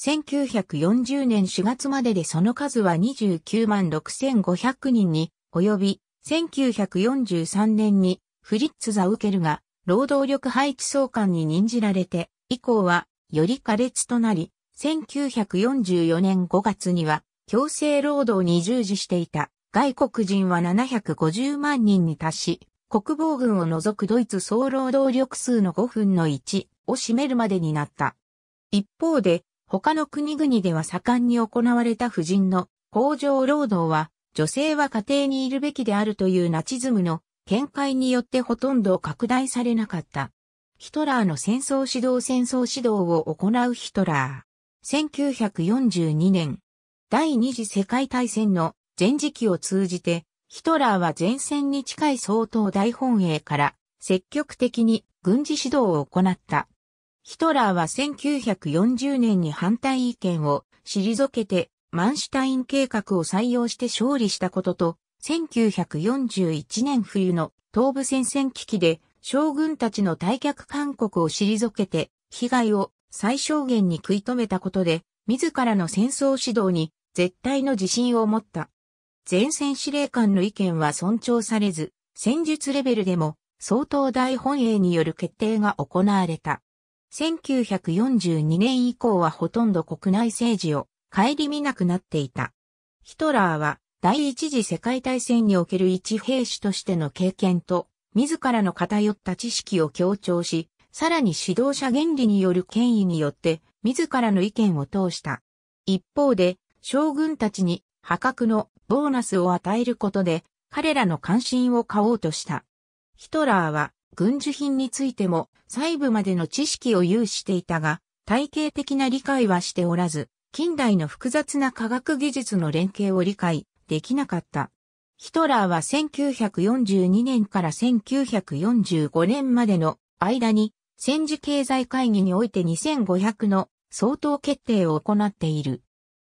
1940年4月まででその数は29万6500人に及び、1943年にフリッツ・ザウケルが労働力配置総監に任じられて、以降はより苛烈となり、1944年5月には強制労働に従事していた外国人は750万人に達し、国防軍を除くドイツ総労働力数の5分の1を占めるまでになった。一方で、他の国々では盛んに行われた婦人の工場労働は、女性は家庭にいるべきであるというナチズムの見解によってほとんど拡大されなかった。ヒトラーの戦争指導戦争指導を行うヒトラー。1942年、第二次世界大戦の前時期を通じて、ヒトラーは前線に近い総統大本営から積極的に軍事指導を行った。ヒトラーは1940年に反対意見を退けてマンシュタイン計画を採用して勝利したことと、1941年冬の東部戦線危機で将軍たちの退却勧告を退けて被害を最小限に食い止めたことで、自らの戦争指導に絶対の自信を持った。前線司令官の意見は尊重されず、戦術レベルでも総統大本営による決定が行われた。1942年以降はほとんど国内政治を顧みなくなっていた。ヒトラーは第一次世界大戦における一兵士としての経験と、自らの偏った知識を強調し、さらに指導者原理による権威によって、自らの意見を通した。一方で、将軍たちに破格のボーナスを与えることで、彼らの関心を買おうとした。ヒトラーは軍需品についても細部までの知識を有していたが、体系的な理解はしておらず、近代の複雑な科学技術の連携を理解できなかった。ヒトラーは1942年から1945年までの間に戦時経済会議において2500の相当決定を行っている。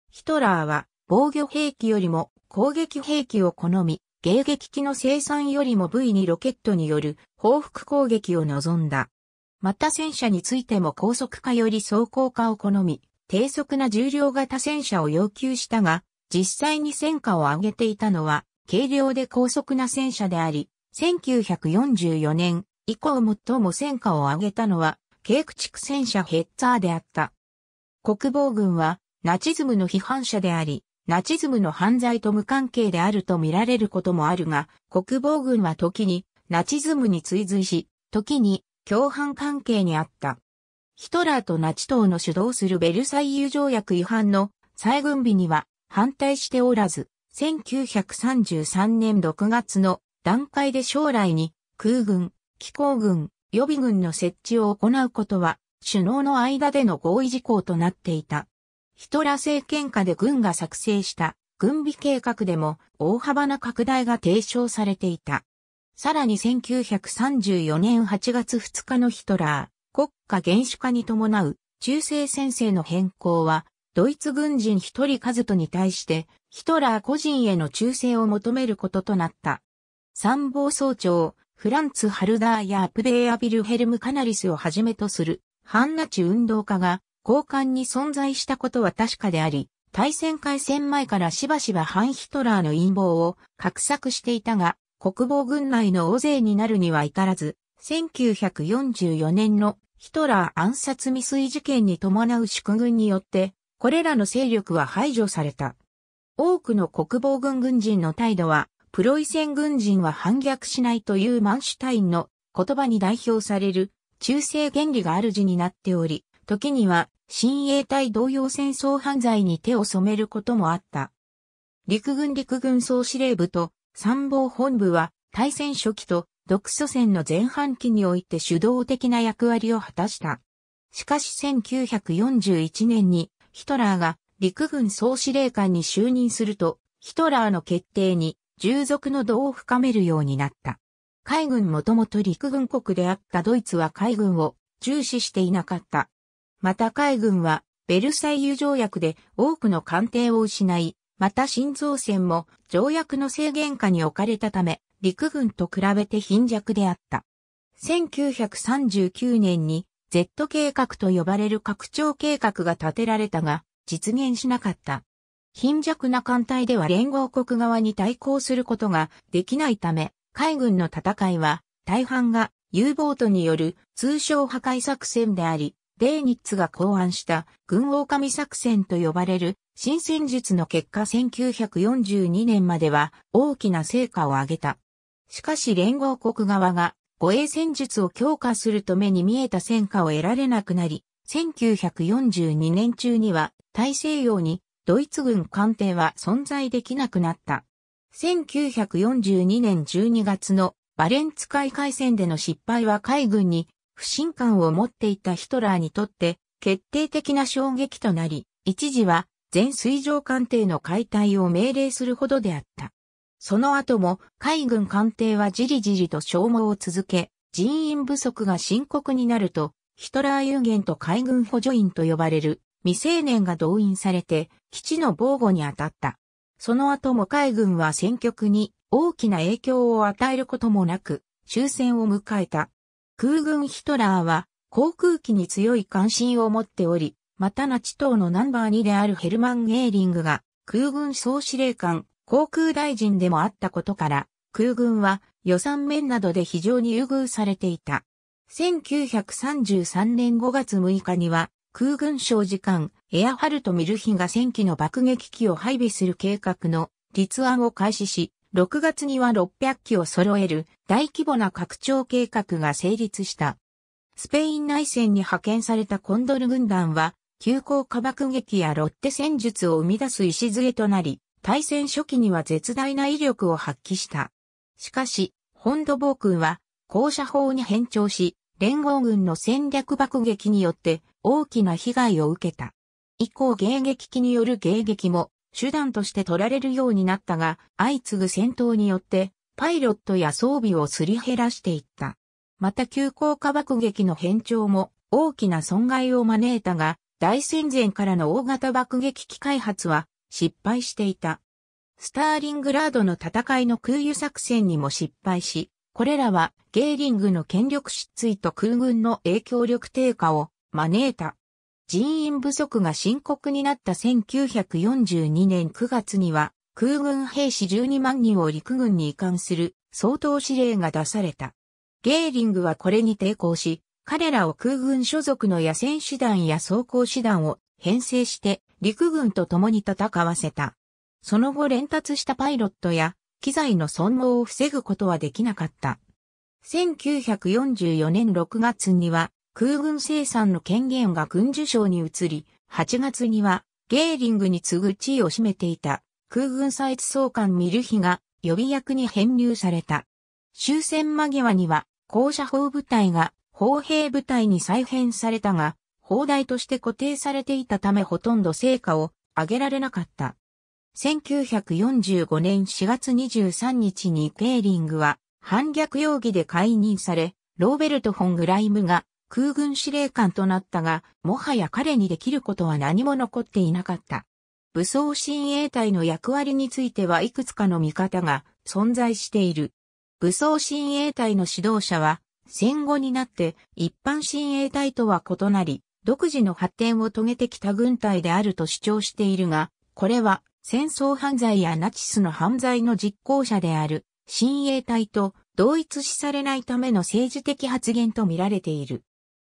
ヒトラーは防御兵器よりも攻撃兵器を好み、迎撃機の生産よりも V2 ロケットによる報復攻撃を望んだ。また戦車についても高速化より走行化を好み、低速な重量型戦車を要求したが、実際に戦果を上げていたのは、軽量で高速な戦車であり、1944年以降最も戦果を上げたのは、軽駆逐戦車ヘッツァーであった。国防軍は、ナチズムの批判者であり、ナチズムの犯罪と無関係であると見られることもあるが、国防軍は時にナチズムに追随し、時に共犯関係にあった。ヒトラーとナチ党の主導するベルサイユ条約違反の再軍備には反対しておらず、1933年6月の段階で将来に空軍、機構軍、予備軍の設置を行うことは首脳の間での合意事項となっていた。ヒトラ政権下で軍が作成した軍備計画でも大幅な拡大が提唱されていた。さらに1934年8月2日のヒトラー国家原首化に伴う中世先生の変更はドイツ軍人一人数とに対してヒトラー個人への忠誠を求めることとなった。参謀総長フランツ・ハルダーやアプベーア・ビルヘルム・カナリスをはじめとする反ナチ運動家が交換に存在したことは確かであり、対戦開戦前からしばしば反ヒトラーの陰謀を画策していたが、国防軍内の大勢になるには至らず、1944年のヒトラー暗殺未遂事件に伴う祝軍によって、これらの勢力は排除された。多くの国防軍軍人の態度は、プロイセン軍人は反逆しないというマンシュタインの言葉に代表される中世原理がある字になっており、時には親衛隊同様戦争犯罪に手を染めることもあった。陸軍陸軍総司令部と参謀本部は対戦初期と独ソ戦の前半期において主導的な役割を果たした。しかし1941年にヒトラーが陸軍総司令官に就任すると、ヒトラーの決定に従属の度を深めるようになった。海軍もともと陸軍国であったドイツは海軍を重視していなかった。また海軍はベルサイユ条約で多くの艦艇を失い、また新造船も条約の制限下に置かれたため、陸軍と比べて貧弱であった。1939年に Z 計画と呼ばれる拡張計画が立てられたが、実現しなかった。貧弱な艦隊では連合国側に対抗することができないため、海軍の戦いは大半が U ボートによる通称破壊作戦であり、デーニッツが考案した軍狼作戦と呼ばれる新戦術の結果1942年までは大きな成果を上げた。しかし連合国側が護衛戦術を強化すると目に見えた戦果を得られなくなり、1942年中には大西洋にドイツ軍艦艇は存在できなくなった。1942年12月のバレンツ海海戦での失敗は海軍に不信感を持っていたヒトラーにとって決定的な衝撃となり、一時は全水上艦艇の解体を命令するほどであった。その後も海軍艦艇はじりじりと消耗を続け、人員不足が深刻になると、ヒトラー有限と海軍補助員と呼ばれる未成年が動員されて基地の防護に当たった。その後も海軍は戦局に大きな影響を与えることもなく終戦を迎えた。空軍ヒトラーは航空機に強い関心を持っており、またナチ党のナンバー2であるヘルマン・ゲーリングが空軍総司令官、航空大臣でもあったことから、空軍は予算面などで非常に優遇されていた。1933年5月6日には空軍省次官エアハルト・ミルヒが戦機の爆撃機を配備する計画の立案を開始し、6月には600機を揃える大規模な拡張計画が成立した。スペイン内戦に派遣されたコンドル軍団は、急行化爆撃やロッテ戦術を生み出す礎となり、対戦初期には絶大な威力を発揮した。しかし、本土防空は、降射法に変調し、連合軍の戦略爆撃によって大きな被害を受けた。以降迎撃機による迎撃も手段として取られるようになったが、相次ぐ戦闘によって、パイロットや装備をすり減らしていった。また急降下爆撃の変調も大きな損害を招いたが、大戦前からの大型爆撃機開発は失敗していた。スターリングラードの戦いの空輸作戦にも失敗し、これらはゲーリングの権力失墜と空軍の影響力低下を招いた。人員不足が深刻になった1942年9月には空軍兵士12万人を陸軍に移管する総統指令が出された。ゲーリングはこれに抵抗し、彼らを空軍所属の野戦師団や装甲師団を編成して陸軍と共に戦わせた。その後連達したパイロットや機材の損耗を防ぐことはできなかった。1944年6月には空軍生産の権限が軍需省に移り、8月にはゲーリングに次ぐ地位を占めていた空軍祭地総監ミルヒが予備役に編入された。終戦間際には校舎砲部隊が砲兵部隊に再編されたが、砲台として固定されていたためほとんど成果を上げられなかった。1945年4月23日にゲーリングは反逆容疑で解任され、ローベルト・フォン・グライムが空軍司令官となったが、もはや彼にできることは何も残っていなかった。武装親衛隊の役割についてはいくつかの見方が存在している。武装親衛隊の指導者は戦後になって一般親衛隊とは異なり、独自の発展を遂げてきた軍隊であると主張しているが、これは戦争犯罪やナチスの犯罪の実行者である親衛隊と同一視されないための政治的発言と見られている。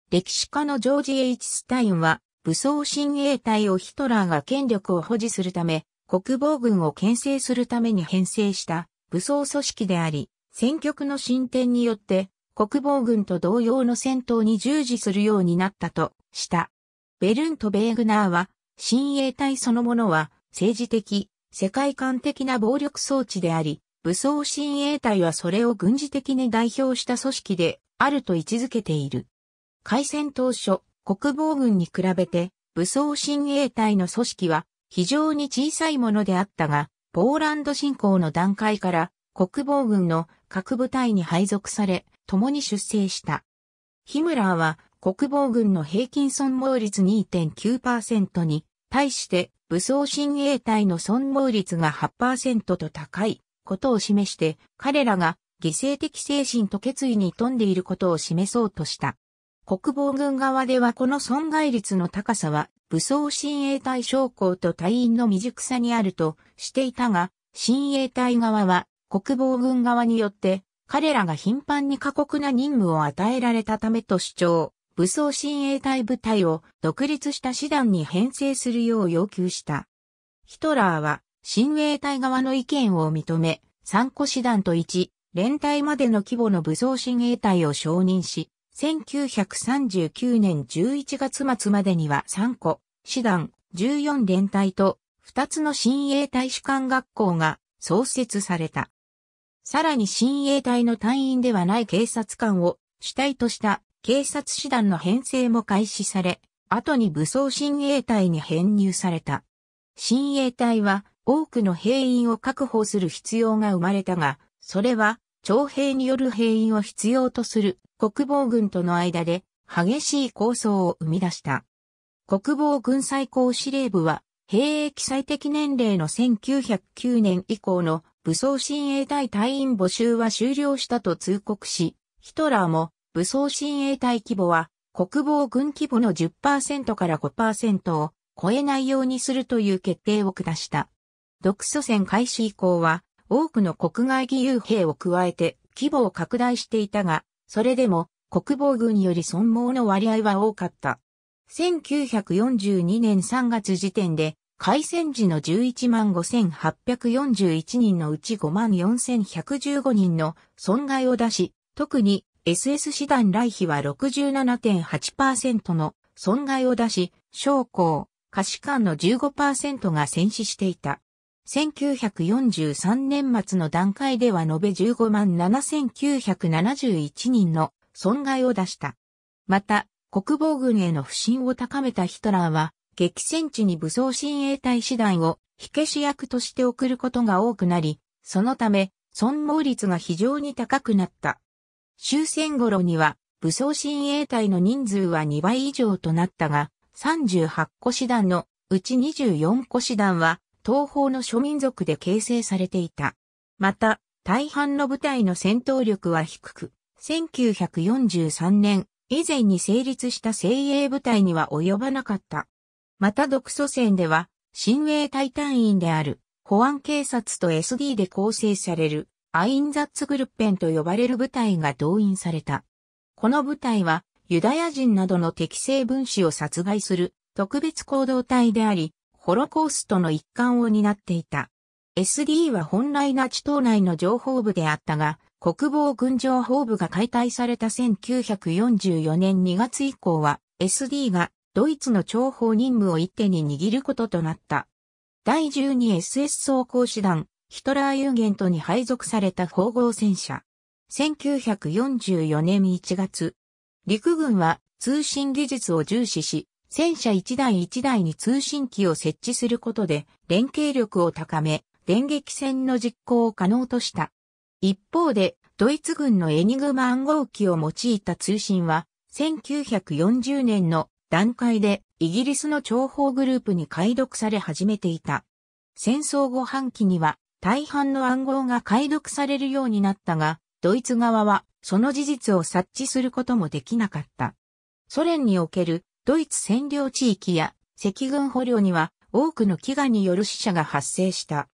歴史家のジョージ・エイチ・スタインは、武装親衛隊をヒトラーが権力を保持するため、国防軍を牽制するために編成した武装組織であり、戦局の進展によって国防軍と同様の戦闘に従事するようになったとした。ベルント・ベーグナーは、親衛隊そのものは政治的、世界観的な暴力装置であり、武装親衛隊はそれを軍事的に代表した組織であると位置づけている。開戦当初、国防軍に比べて武装親衛隊の組織は非常に小さいものであったが、ポーランド侵攻の段階から国防軍の各部隊に配属され、共に出征した。ヒムラーは国防軍の平均損耗率2.9%に対して武装親衛隊の損耗率が8%と高いことを示して、彼らが犠牲的精神と決意に富んでいることを示そうとした。国防軍側ではこの損害率の高さは武装親衛隊将校と隊員の未熟さにあるとしていたが、親衛隊側は国防軍側によって彼らが頻繁に過酷な任務を与えられたためと主張、武装親衛隊部隊を独立した師団に編成するよう要求した。ヒトラーは親衛隊側の意見を認め、3個師団と1、連隊までの規模の武装親衛隊を承認し、1939年11月末までには3個、師団、14連隊と2つの親衛隊士官学校が創設された。さらに親衛隊の隊員ではない警察官を主体とした警察師団の編成も開始され、後に武装親衛隊に編入された。親衛隊は多くの兵員を確保する必要が生まれたが、それは徴兵による兵員を必要とする国防軍との間で激しい構想を生み出した。国防軍最高司令部は兵役最適年齢の1909年以降の武装親衛隊隊員募集は終了したと通告し、ヒトラーも武装親衛隊規模は国防軍規模の10%から5%を超えないようにするという決定を下した。独ソ戦開始以降は、多くの国外義勇兵を加えて規模を拡大していたが、それでも国防軍より損耗の割合は多かった。1942年3月時点で、開戦時の11万5841人のうち5万4115人の損害を出し、特に SS 師団来費は67.8%の損害を出し、将校、下士官の15%が戦死していた。1943年末の段階では延べ15万7971人の損害を出した。また、国防軍への不信を高めたヒトラーは、激戦地に武装親衛隊師団を火消し役として送ることが多くなり、そのため、損耗率が非常に高くなった。終戦頃には、武装親衛隊の人数は2倍以上となったが、38個師団のうち24個師団は東方の諸民族で形成されていた。また、大半の部隊の戦闘力は低く、1943年以前に成立した精鋭部隊には及ばなかった。また独ソ戦では、親衛隊隊員である保安警察と SD で構成されるアインザッツグルッペンと呼ばれる部隊が動員された。この部隊はユダヤ人などの適正分子を殺害する特別行動隊であり、ホロコーストの一環を担っていた。SD は本来ナチ党内の情報部であったが、国防軍情報部が解体された1944年2月以降は、SD がドイツの諜報任務を一手に握ることとなった。第 12SS 装甲師団、ヒトラーユーゲントに配属された縫合戦車。1944年1月、陸軍は通信技術を重視し、戦車1台1台に通信機を設置することで連携力を高め、電撃戦の実行を可能とした。一方で、ドイツ軍のエニグマ暗号機を用いた通信は、1940年の段階でイギリスの諜報グループに解読され始めていた。戦争後半期には大半の暗号が解読されるようになったが、ドイツ側はその事実を察知することもできなかった。ソ連におけるドイツ占領地域や赤軍捕虜には多くの飢餓による死者が発生した。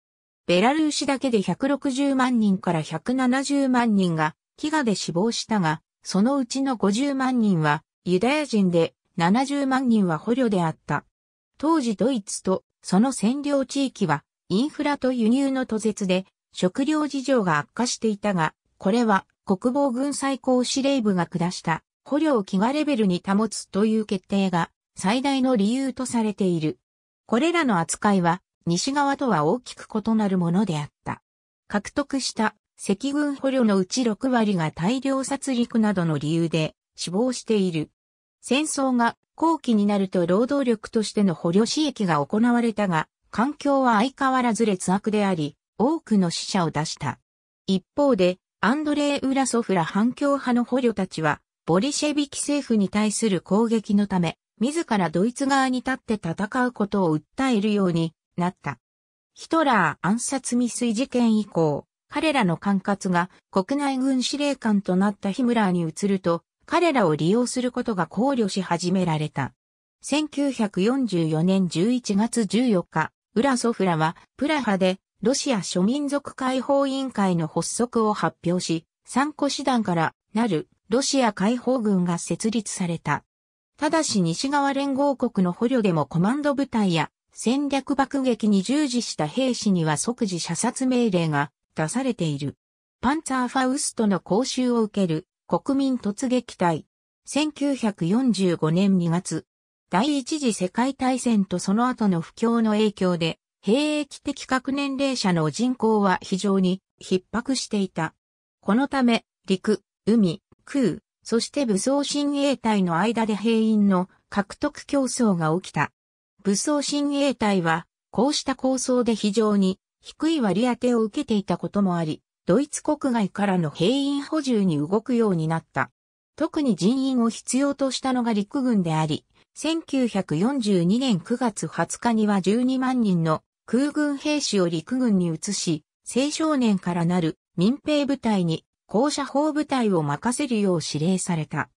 ベラルーシだけで160万人から170万人が飢餓で死亡したが、そのうちの50万人はユダヤ人で70万人は捕虜であった。当時ドイツとその占領地域はインフラと輸入の途絶で食料事情が悪化していたが、これは国防軍最高司令部が下した捕虜を飢餓レベルに保つという決定が最大の理由とされている。これらの扱いは西側とは大きく異なるものであった。獲得した赤軍捕虜のうち6割が大量殺戮などの理由で死亡している。戦争が後期になると労働力としての捕虜刺激が行われたが、環境は相変わらず劣悪であり、多くの死者を出した。一方で、アンドレイ・ウラソフら反共派の捕虜たちは、ボリシェビキ政府に対する攻撃のため、自らドイツ側に立って戦うことを訴えるようになった。ヒトラー暗殺未遂事件以降、彼らの管轄が国内軍司令官となったヒムラーに移ると、彼らを利用することが考慮し始められた。1944年11月14日、ウラソフラはプラハでロシア諸民族解放委員会の発足を発表し、参個師団からなるロシア解放軍が設立された。ただし西側連合国の捕虜でもコマンド部隊や戦略爆撃に従事した兵士には即時射殺命令が出されている。パンツァーファウストの講習を受ける国民突撃隊。1945年2月、第一次世界大戦とその後の不況の影響で、兵役的各年齢者の人口は非常に逼迫していた。このため、陸、海、空、そして武装親衛隊の間で兵員の獲得競争が起きた。武装親衛隊は、こうした構想で非常に低い割り当てを受けていたこともあり、ドイツ国外からの兵員補充に動くようになった。特に人員を必要としたのが陸軍であり、1942年9月20日には12万人の空軍兵士を陸軍に移し、青少年からなる民兵部隊に校舎法部隊を任せるよう指令された。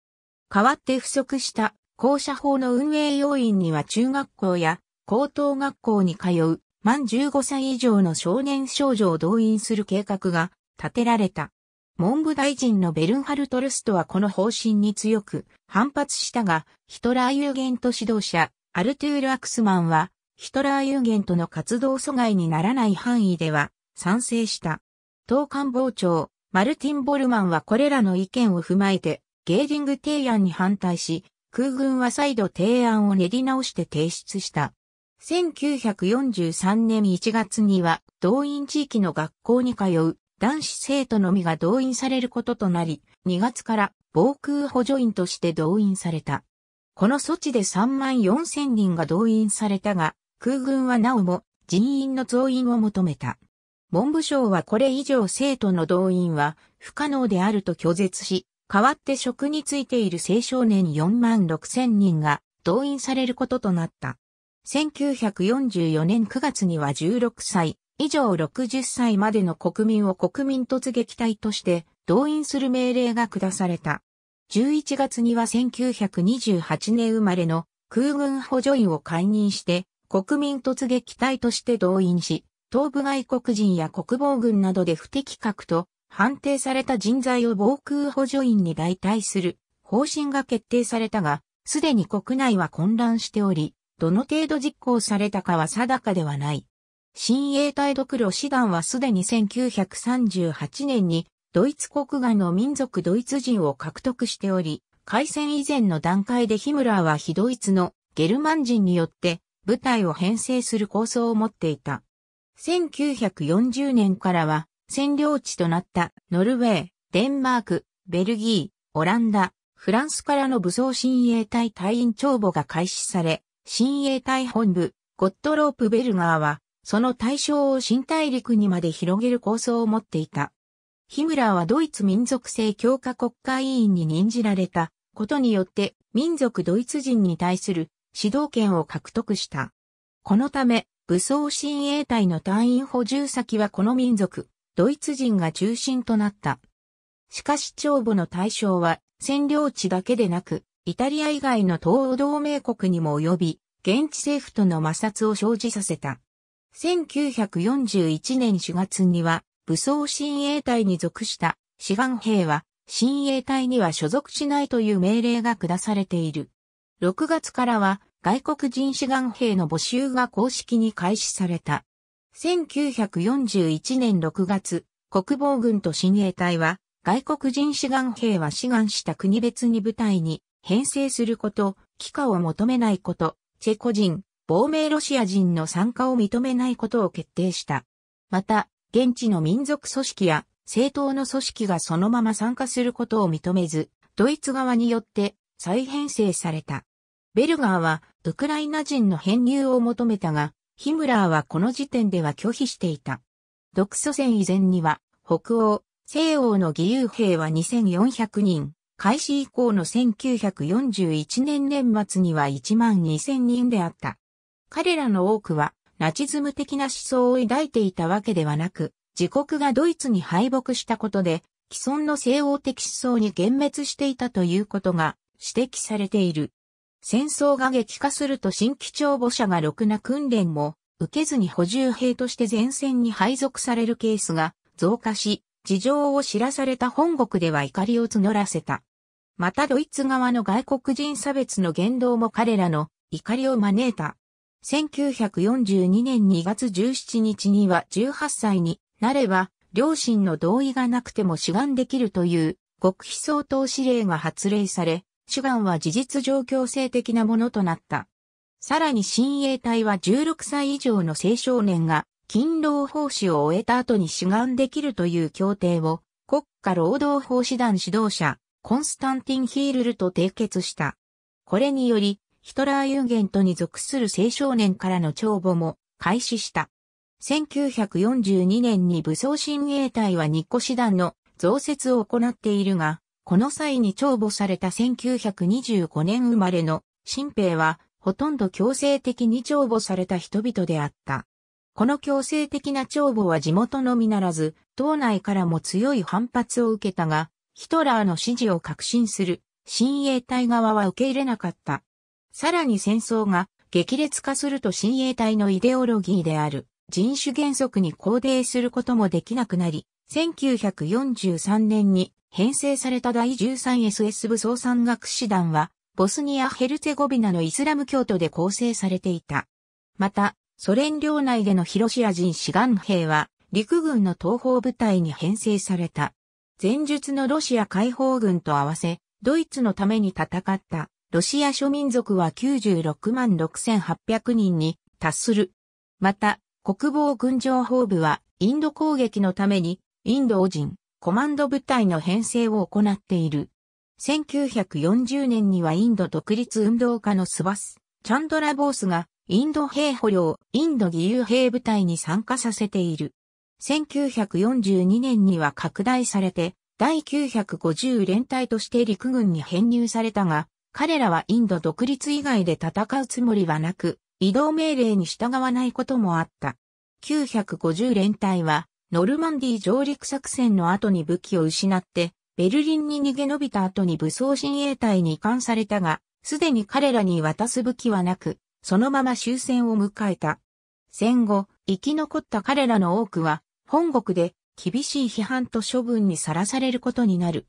代わって不足した校舎法の運営要員には中学校や高等学校に通う満15歳以上の少年少女を動員する計画が立てられた。文部大臣のベルンハルト・ルストはこの方針に強く反発したが、ヒトラーユーゲント指導者、アルトゥール・アクスマンは、ヒトラーユーゲントの活動阻害にならない範囲では賛成した。党官房長、マルティン・ボルマンはこれらの意見を踏まえて、ゲーリング提案に反対し、空軍は再度提案を練り直して提出した。1943年1月には、動員地域の学校に通う男子生徒のみが動員されることとなり、2月から防空補助員として動員された。この措置で3万4千人が動員されたが、空軍はなおも人員の増員を求めた。文部省はこれ以上生徒の動員は不可能であると拒絶し、代わって職についている青少年4万6千人が動員されることとなった。1944年9月には16歳以上60歳までの国民を国民突撃隊として動員する命令が下された。11月には1928年生まれの空軍補助員を解任して国民突撃隊として動員し、東部外国人や国防軍などで不適格と判定された人材を防空補助員に代替する方針が決定されたが、すでに国内は混乱しており、どの程度実行されたかは定かではない。親衛隊独路師団はすでに1938年にドイツ国外の民族ドイツ人を獲得しており、開戦以前の段階でヒムラーは非ドイツのゲルマン人によって部隊を編成する構想を持っていた。1940年からは占領地となったノルウェー、デンマーク、ベルギー、オランダ、フランスからの武装親衛隊隊員帳簿が開始され、親衛隊本部、ゴットロープベルガーは、その対象を新大陸にまで広げる構想を持っていた。ヒムラーはドイツ民族性強化国会委員に任じられたことによって民族ドイツ人に対する指導権を獲得した。このため、武装親衛隊の隊員補充先はこの民族、ドイツ人が中心となった。しかし長母の対象は占領地だけでなく、イタリア以外の東欧同盟国にも及び、現地政府との摩擦を生じさせた。1941年4月には、武装親衛隊に属した志願兵は、親衛隊には所属しないという命令が下されている。6月からは、外国人志願兵の募集が公式に開始された。1941年6月、国防軍と親衛隊は、外国人志願兵は志願した国別に部隊に編成すること、帰化を求めないこと、チェコ人、亡命ロシア人の参加を認めないことを決定した。また、現地の民族組織や政党の組織がそのまま参加することを認めず、ドイツ側によって再編成された。ベルガーはウクライナ人の編入を求めたが、ヒムラーはこの時点では拒否していた。独ソ戦以前には、北欧、西欧の義勇兵は2400人、開始以降の1941年年末には1万2000人であった。彼らの多くはナチズム的な思想を抱いていたわけではなく、自国がドイツに敗北したことで、既存の西欧的思想に幻滅していたということが指摘されている。戦争が激化すると新規帳簿者がろくな訓練も受けずに補充兵として前線に配属されるケースが増加し、事情を知らされた本国では怒りを募らせた。またドイツ側の外国人差別の言動も彼らの怒りを招いた。1942年2月17日には18歳になれば、両親の同意がなくても志願できるという極秘相当指令が発令され、志願は事実上強制的なものとなった。さらに親衛隊は16歳以上の青少年が勤労奉仕を終えた後に志願できるという協定を国家労働法師団指導者コンスタンティン・ヒールルと締結した。これによりヒトラーユーゲントに属する青少年からの帳簿も開始した。1942年に武装親衛隊は日個師団の増設を行っているが、この際に帳簿された1925年生まれの新兵はほとんど強制的に帳簿された人々であった。この強制的な帳簿は地元のみならず、党内からも強い反発を受けたが、ヒトラーの支持を確信する親衛隊側は受け入れなかった。さらに戦争が激烈化すると親衛隊のイデオロギーである人種原則に肯定することもできなくなり、1943年に編成された第 13SS 武装山岳師団は、ボスニア・ヘルツェゴビナのイスラム教徒で構成されていた。また、ソ連領内でのヒロシア人志願兵は陸軍の東方部隊に編成された。前述のロシア解放軍と合わせ、ドイツのために戦ったロシア諸民族は96万6800人に達する。また、国防軍情報部はインド攻撃のためにインド人コマンド部隊の編成を行っている。1940年にはインド独立運動家のスバス、チャンドラボースがインド兵捕虜インド義勇兵部隊に参加させている。1942年には拡大されて、第950連隊として陸軍に編入されたが、彼らはインド独立以外で戦うつもりはなく、移動命令に従わないこともあった。950連隊は、ノルマンディ上陸作戦の後に武器を失って、ベルリンに逃げ延びた後に武装親衛隊に移管されたが、すでに彼らに渡す武器はなく、そのまま終戦を迎えた。戦後、生き残った彼らの多くは、本国で厳しい批判と処分にさらされることになる。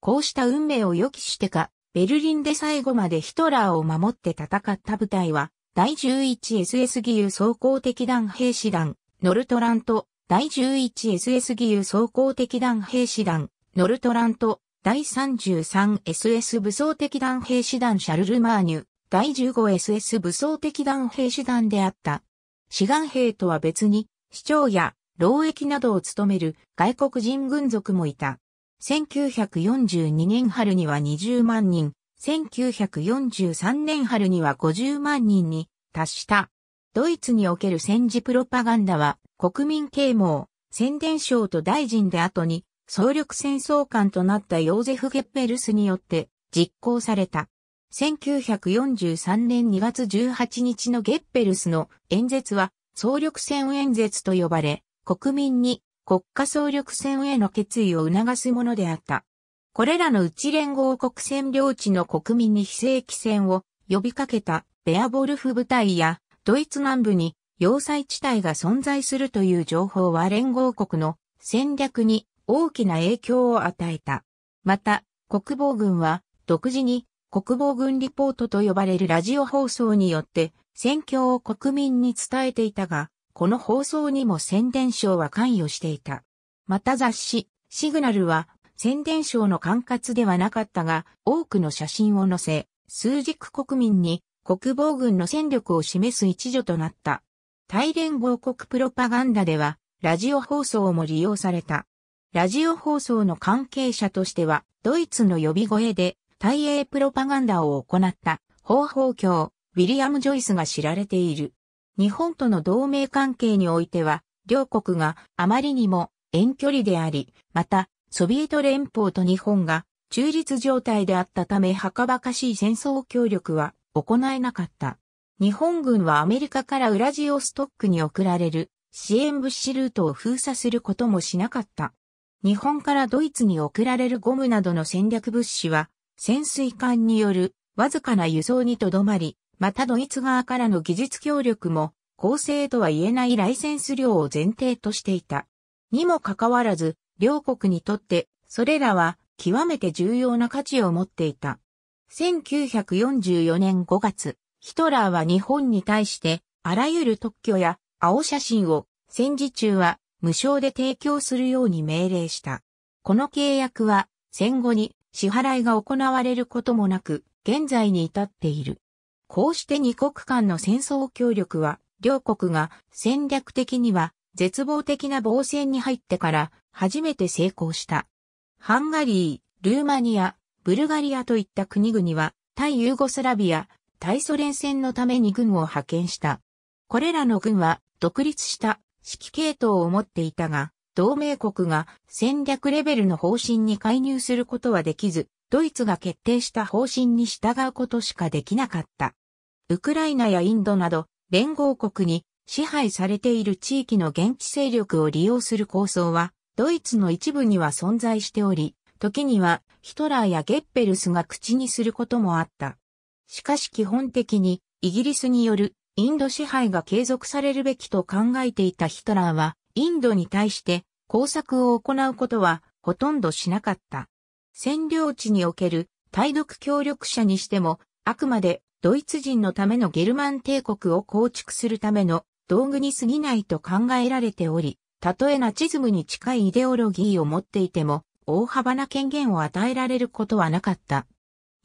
こうした運命を予期してか、ベルリンで最後までヒトラーを守って戦った部隊は、第 11SS 義勇装甲敵団兵士団、ノルトラント、第 11SS 義勇装甲敵団兵士団、ノルトラント、第 33SS 武装敵団兵士団シャルルマーニュ、第 15SS 武装敵団兵士団であった。志願兵とは別に、市長や労役などを務める外国人軍属もいた。1942年春には20万人、1943年春には50万人に達した。ドイツにおける戦時プロパガンダは国民啓蒙、宣伝省と大臣で後に総力戦争官となったヨーゼフ・ゲッペルスによって実行された。1943年2月18日のゲッペルスの演説は総力戦演説と呼ばれ、国民に国家総力戦への決意を促すものであった。これらの内連合国占領地の国民に非正規戦を呼びかけたベアボルフ部隊やドイツ南部に要塞地帯が存在するという情報は連合国の戦略に大きな影響を与えた。また、国防軍は独自に国防軍リポートと呼ばれるラジオ放送によって戦況を国民に伝えていたが、この放送にも宣伝省は関与していた。また雑誌、シグナルは宣伝省の管轄ではなかったが、多くの写真を載せ、数軸国民に国防軍の戦力を示す一助となった。大連合国プロパガンダでは、ラジオ放送も利用された。ラジオ放送の関係者としては、ドイツの呼び声で、大英プロパガンダを行った、方法教、ウィリアム・ジョイスが知られている。日本との同盟関係においては、両国があまりにも遠距離であり、またソビエト連邦と日本が中立状態であったためはかばかしい戦争協力は行えなかった。日本軍はアメリカからウラジオストックに送られる支援物資ルートを封鎖することもしなかった。日本からドイツに送られるゴムなどの戦略物資は潜水艦によるわずかな輸送にとどまり、またドイツ側からの技術協力も公正とは言えないライセンス料を前提としていた。にもかかわらず、両国にとってそれらは極めて重要な価値を持っていた。1944年5月、ヒトラーは日本に対して、あらゆる特許や青写真を戦時中は無償で提供するように命令した。この契約は戦後に支払いが行われることもなく、現在に至っている。こうして二国間の戦争協力は、両国が戦略的には絶望的な防戦に入ってから初めて成功した。ハンガリー、ルーマニア、ブルガリアといった国々は対ユーゴスラビア、対ソ連戦のために軍を派遣した。これらの軍は独立した指揮系統を持っていたが、同盟国が戦略レベルの方針に介入することはできず、ドイツが決定した方針に従うことしかできなかった。ウクライナやインドなど連合国に支配されている地域の現地勢力を利用する構想は、ドイツの一部には存在しており、時にはヒトラーやゲッペルスが口にすることもあった。しかし基本的にイギリスによるインド支配が継続されるべきと考えていたヒトラーは、インドに対して工作を行うことはほとんどしなかった。占領地における対独協力者にしても、あくまでドイツ人のためのゲルマン帝国を構築するための道具に過ぎないと考えられており、たとえナチズムに近いイデオロギーを持っていても、大幅な権限を与えられることはなかった。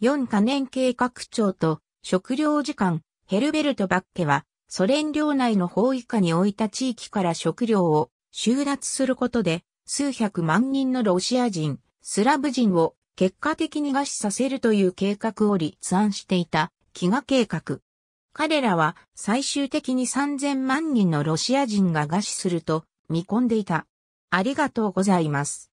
4カ年計画長と食料時間ヘルベルト・バッケは、ソ連領内の包囲下に置いた地域から食料を収奪することで、数百万人のロシア人、スラブ人を結果的に餓死させるという計画を立案していた、飢餓計画。彼らは最終的に3000万人のロシア人が餓死すると見込んでいた。ありがとうございます。